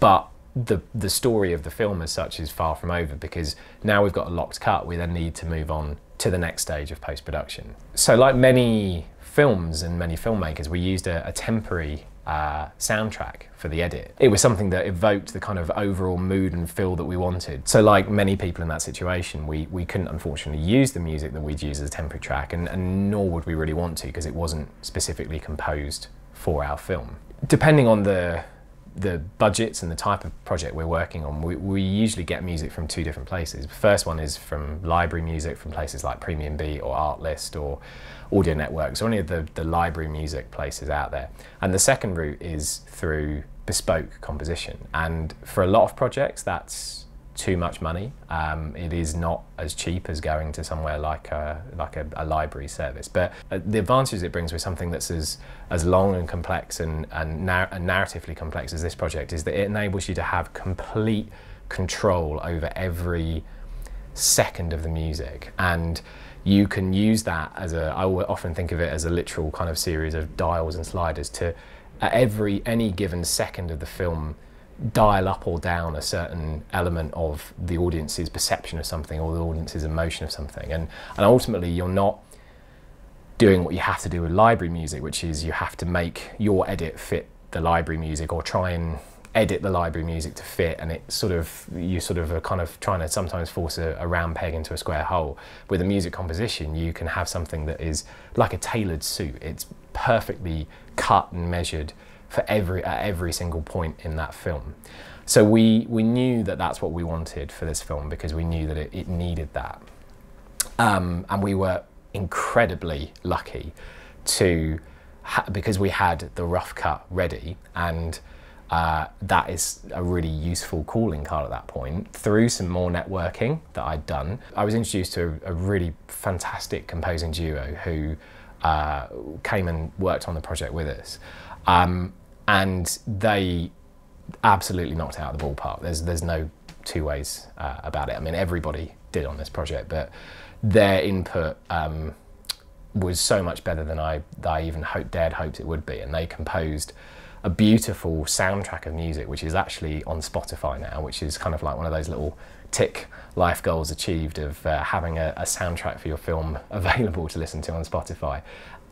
But the the story of the film as such is far from over because now we've got a locked cut we then need to move on to the next stage of post production so like many films and many filmmakers we used a, a temporary uh, soundtrack for the edit. It was something that evoked the kind of overall mood and feel that we wanted. So like many people in that situation, we, we couldn't unfortunately use the music that we'd use as a temporary track and, and nor would we really want to because it wasn't specifically composed for our film. Depending on the the budgets and the type of project we're working on, we, we usually get music from two different places. The first one is from library music from places like Premium Beat or Artlist or Audio Networks or any of the, the library music places out there. And the second route is through bespoke composition. And for a lot of projects, that's too much money. Um, it is not as cheap as going to somewhere like a, like a, a library service. But uh, the advantages it brings with something that's as, as long and complex and, and, nar- and narratively complex as this project is that it enables you to have complete control over every second of the music. And you can use that as a, I often think of it as a literal kind of series of dials and sliders to, at every, any given second of the film, dial up or down a certain element of the audience's perception of something or the audience's emotion of something. And, and ultimately, you're not doing what you have to do with library music, which is you have to make your edit fit the library music or try and edit the library music to fit. And it sort of you sort of are kind of trying to sometimes force a, a, round peg into a square hole. With a music composition you can have something that is like a tailored suit. It's perfectly cut and measured for every at every single point in that film so we we knew that that's what we wanted for this film because we knew that it, it needed that um, and we were incredibly lucky to because we had the rough cut ready and uh, that is a really useful calling card at that point. Through some more networking that I'd done, I was introduced to a, a really fantastic composing duo who uh, came and worked on the project with us. Um, and they absolutely knocked out of the ballpark. There's, there's no two ways uh, about it. I mean, everybody did on this project, but their input um, was so much better than I, I even hoped, dared hoped it would be. And they composed a beautiful soundtrack of music, which is actually on Spotify now, which is kind of like one of those little tick life goals achieved of uh, having a, a, soundtrack for your film available to listen to on Spotify.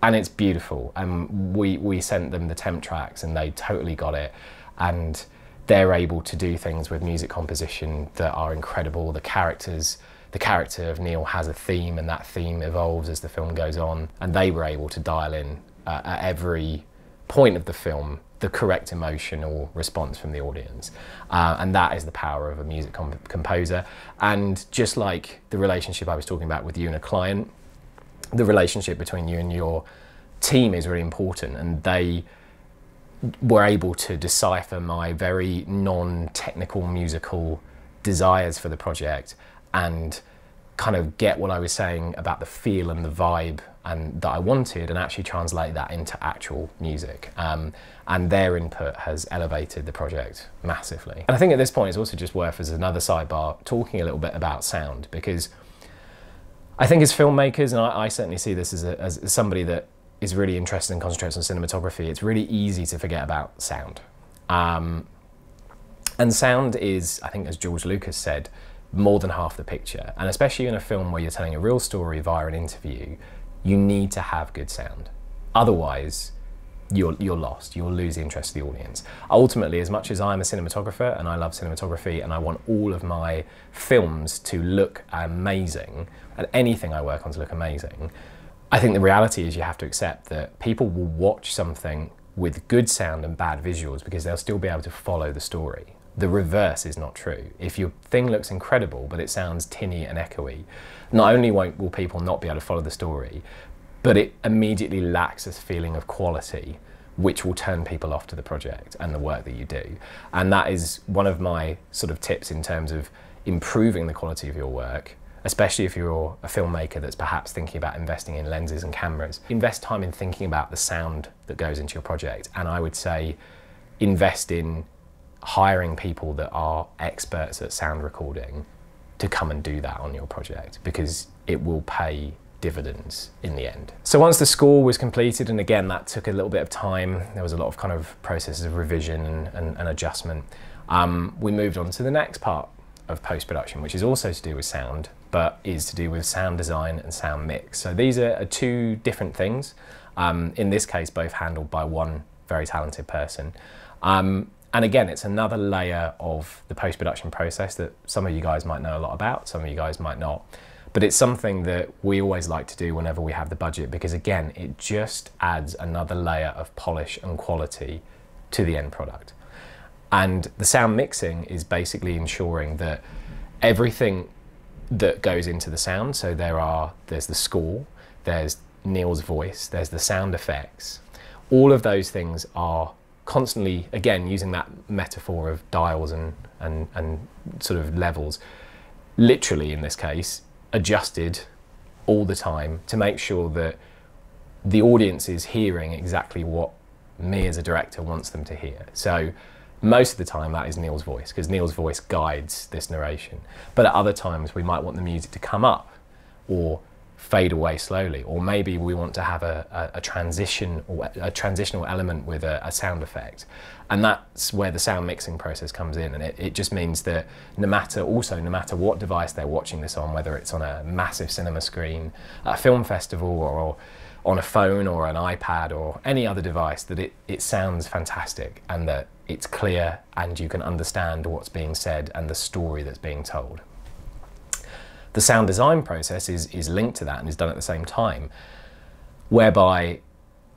And it's beautiful. And we, we sent them the temp tracks and they totally got it. And they're able to do things with music composition that are incredible. The characters, the character of Neil has a theme and that theme evolves as the film goes on. And they were able to dial in uh, at every point of the film the correct emotional response from the audience. Uh, and that is the power of a music comp composer. And just like the relationship I was talking about with you and a client, the relationship between you and your team is really important. And they were able to decipher my very non technical musical desires for the project and kind of get what I was saying about the feel and the vibe and that I wanted and actually translate that into actual music. Um, and their input has elevated the project massively. And I think at this point it's also just worth as another sidebar talking a little bit about sound because I think as filmmakers, and I, I certainly see this as, a, as somebody that is really interested and concentrates on cinematography, it's really easy to forget about sound. Um, and sound is, I think as George Lucas said, more than half the picture. And especially in a film where you're telling a real story via an interview, you need to have good sound. Otherwise, you're, you're lost. You'll lose the interest of the audience. Ultimately, as much as I'm a cinematographer and I love cinematography and I want all of my films to look amazing and anything I work on to look amazing, I think the reality is you have to accept that people will watch something with good sound and bad visuals because they'll still be able to follow the story the reverse is not true. If your thing looks incredible but it sounds tinny and echoey, not only won't will people not be able to follow the story, but it immediately lacks this feeling of quality which will turn people off to the project and the work that you do. And that is one of my sort of tips in terms of improving the quality of your work, especially if you're a filmmaker that's perhaps thinking about investing in lenses and cameras. Invest time in thinking about the sound that goes into your project. And I would say invest in hiring people that are experts at sound recording to come and do that on your project because it will pay dividends in the end. So once the score was completed, and again, that took a little bit of time, there was a lot of kind of processes of revision and, and, and adjustment, um, we moved on to the next part of post-production, which is also to do with sound, but is to do with sound design and sound mix. So these are, are two different things, um, in this case, both handled by one very talented person. Um, and again, it's another layer of the post production process that some of you guys might know a lot about, some of you guys might not. But it's something that we always like to do whenever we have the budget because, again, it just adds another layer of polish and quality to the end product. And the sound mixing is basically ensuring that everything that goes into the sound, so there are, there's the score, there's Neil's voice, there's the sound effects, all of those things are constantly, again, using that metaphor of dials and, and, and sort of levels, literally in this case, adjusted all the time to make sure that the audience is hearing exactly what me as a director wants them to hear. So most of the time that is Neil's voice because Neil's voice guides this narration. But at other times we might want the music to come up or fade away slowly, or maybe we want to have a, a, a transition or a transitional element with a, a, sound effect, and that's where the sound mixing process comes in. And it, it just means that no matter also no matter what device they're watching this on, whether it's on a massive cinema screen, a film festival, or, or on a phone or an iPad or any other device, that it, it sounds fantastic and that it's clear and you can understand what's being said and the story that's being told. The sound design process is, is linked to that and is done at the same time, whereby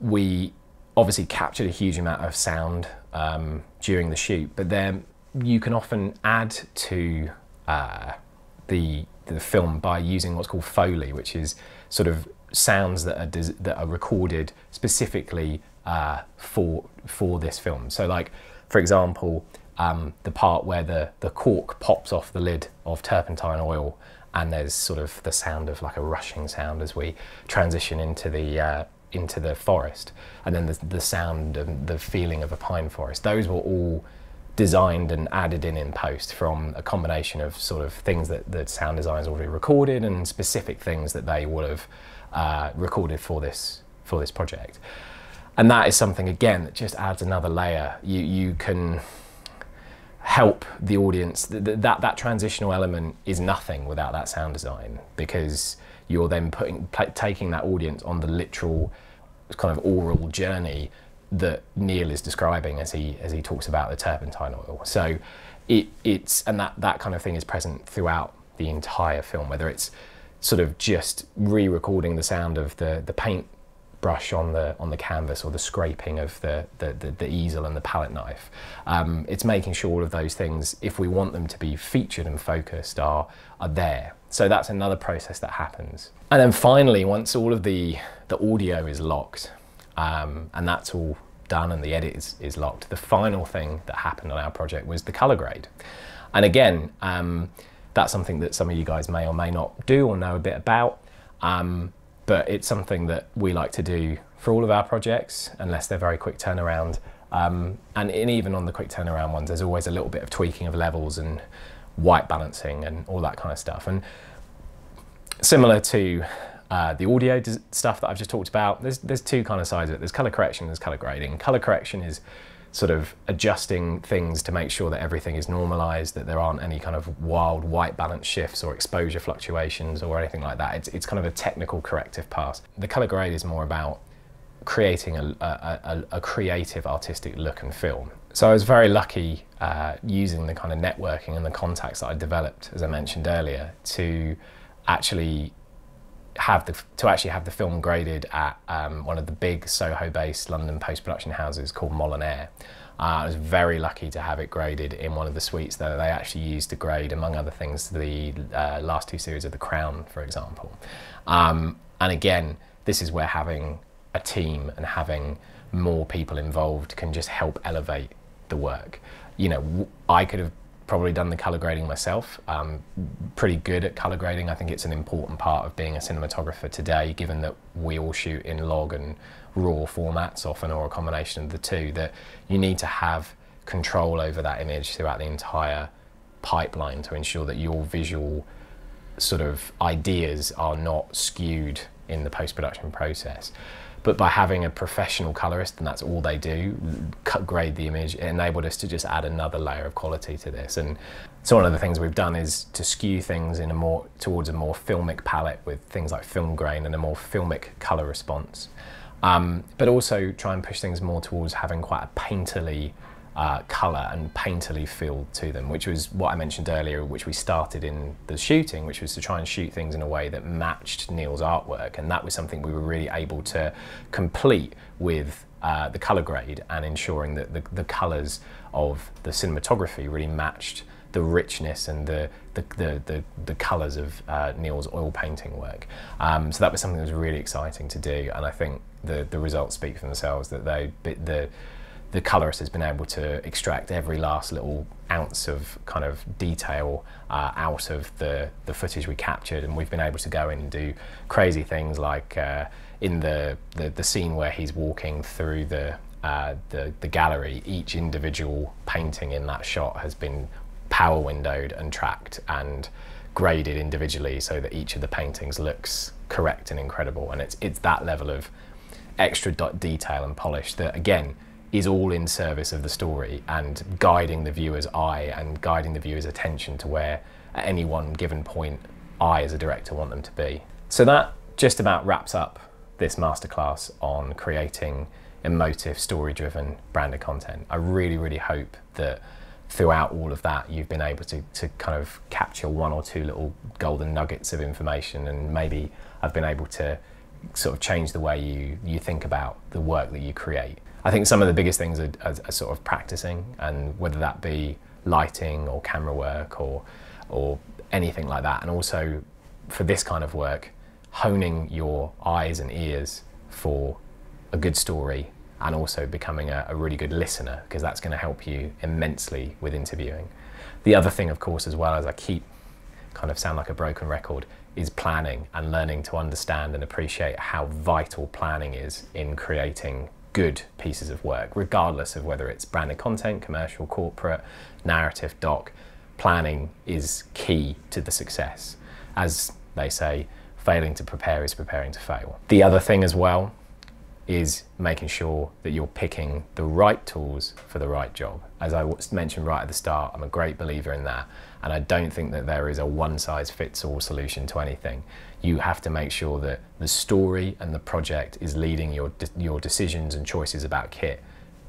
we obviously captured a huge amount of sound um, during the shoot, but then you can often add to uh, the, the film by using what's called Foley, which is sort of sounds that are, that are recorded specifically uh, for, for this film. So like, for example, um, the part where the, the cork pops off the lid of turpentine oil and there's sort of the sound of like a rushing sound as we transition into the uh, into the forest, and then the, the sound and the feeling of a pine forest. Those were all designed and added in in post from a combination of sort of things that the sound designers already recorded and specific things that they would have uh, recorded for this for this project. And that is something again that just adds another layer. You you can help the audience. That, that, that transitional element is nothing without that sound design because you're then putting taking that audience on the literal kind of aural journey that Neil is describing as he as he talks about the turpentine oil. So it, it's and that that kind of thing is present throughout the entire film, whether it's sort of just re-recording the sound of the the paint brush on the on the canvas or the scraping of the the, the, the easel and the palette knife. Um, it's making sure all of those things, if we want them to be featured and focused, are are there. So that's another process that happens. And then finally, once all of the the audio is locked, um, and that's all done and the edit is, is locked, the final thing that happened on our project was the color grade. And again, um, that's something that some of you guys may or may not do or know a bit about. Um, but it's something that we like to do for all of our projects, unless they're very quick turnaround. Um, and in, even on the quick turnaround ones, there's always a little bit of tweaking of levels and white balancing and all that kind of stuff. And similar to uh, the audio stuff that I've just talked about, there's, there's two kind of sides of it. There's color correction, and there's color grading. Color correction is sort of adjusting things to make sure that everything is normalized, that there aren't any kind of wild white balance shifts or exposure fluctuations or anything like that. It's, it's kind of a technical corrective pass. The color grade is more about creating a, a, a, a creative artistic look and feel. So I was very lucky uh, using the kind of networking and the contacts that I developed, as I mentioned earlier, to actually have the to actually have the film graded at um, one of the big Soho-based London post-production houses called Molinare. Uh, I was very lucky to have it graded in one of the suites that they actually used to grade, among other things, the uh, last two series of The Crown, for example. Um, and again, this is where having a team and having more people involved can just help elevate the work. You know, I could have probably done the color grading myself. Um, pretty good at color grading. I think it's an important part of being a cinematographer today, given that we all shoot in log and raw formats often, or a combination of the two. That you need to have control over that image throughout the entire pipeline to ensure that your visual sort of ideas are not skewed in the post production process. But by having a professional colorist, and that's all they do, cut grade the image, it enabled us to just add another layer of quality to this. And so one of the things we've done is to skew things in a more towards a more filmic palette with things like film grain and a more filmic color response. Um, but also try and push things more towards having quite a painterly uh, colour and painterly feel to them, which was what I mentioned earlier, which we started in the shooting, which was to try and shoot things in a way that matched Neil's artwork. And that was something we were really able to complete with uh, the colour grade and ensuring that the, the colours of the cinematography really matched the richness and the the, the, the, the colours of uh, Neil's oil painting work. Um, so that was something that was really exciting to do, and I think the, the results speak for themselves. That they the the colorist has been able to extract every last little ounce of kind of detail uh, out of the, the footage we captured and we've been able to go in and do crazy things like uh, in the, the, the, scene where he's walking through the, uh, the, the gallery, each individual painting in that shot has been power windowed and tracked and graded individually so that each of the paintings looks correct and incredible. And it's, it's that level of extra detail and polish that, again, is all in service of the story and guiding the viewer's eye and guiding the viewer's attention to where, at any one given point, I, as a director, want them to be. So that just about wraps up this masterclass on creating emotive, story driven branded content. I really, really hope that throughout all of that, you've been able to, to kind of capture one or two little golden nuggets of information, and maybe I've been able to sort of change the way you, you think about the work that you create. I think some of the biggest things are, are, are sort of practicing, and whether that be lighting or camera work or, or anything like that, and also for this kind of work, honing your eyes and ears for a good story and also becoming a, a really good listener because that's going to help you immensely with interviewing. The other thing, of course, as well as I keep kind of sound like a broken record, is planning and learning to understand and appreciate how vital planning is in creating good pieces of work, regardless of whether it's branded content, commercial, corporate, narrative, doc. Planning is key to the success. As they say, failing to prepare is preparing to fail. The other thing as well is making sure that you're picking the right tools for the right job. As I mentioned right at the start, I'm a great believer in that, and I don't think that there is a one size fits all solution to anything. You have to make sure that the story and the project is leading your, your decisions and choices about kit,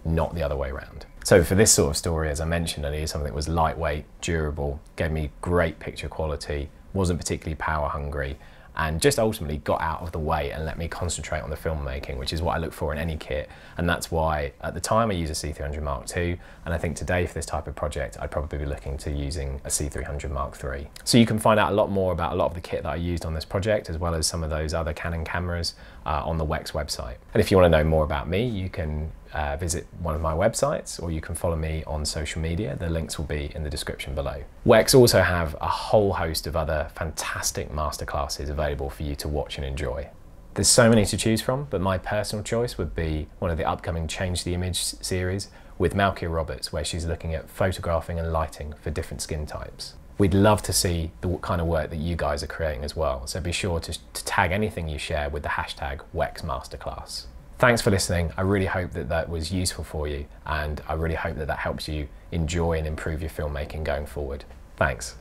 not the other way around. So for this sort of story, as I mentioned, I needed something that was lightweight, durable, gave me great picture quality, wasn't particularly power hungry, and just ultimately got out of the way and let me concentrate on the filmmaking, which is what I look for in any kit. And that's why at the time I use a C300 Mark II, and I think today for this type of project, I'd probably be looking to using a C300 Mark III. So you can find out a lot more about a lot of the kit that I used on this project, as well as some of those other Canon cameras uh, on the Wex website. And if you want to know more about me, you can uh, visit one of my websites or you can follow me on social media. The links will be in the description below. Wex also have a whole host of other fantastic masterclasses available for you to watch and enjoy. There's so many to choose from, but my personal choice would be one of the upcoming Change the Image series with Malkia Roberts, where she's looking at photographing and lighting for different skin types. We'd love to see the kind of work that you guys are creating as well, so be sure to, to tag anything you share with the hashtag WexMasterclass. Thanks for listening. I really hope that that was useful for you, and I really hope that that helps you enjoy and improve your filmmaking going forward. Thanks.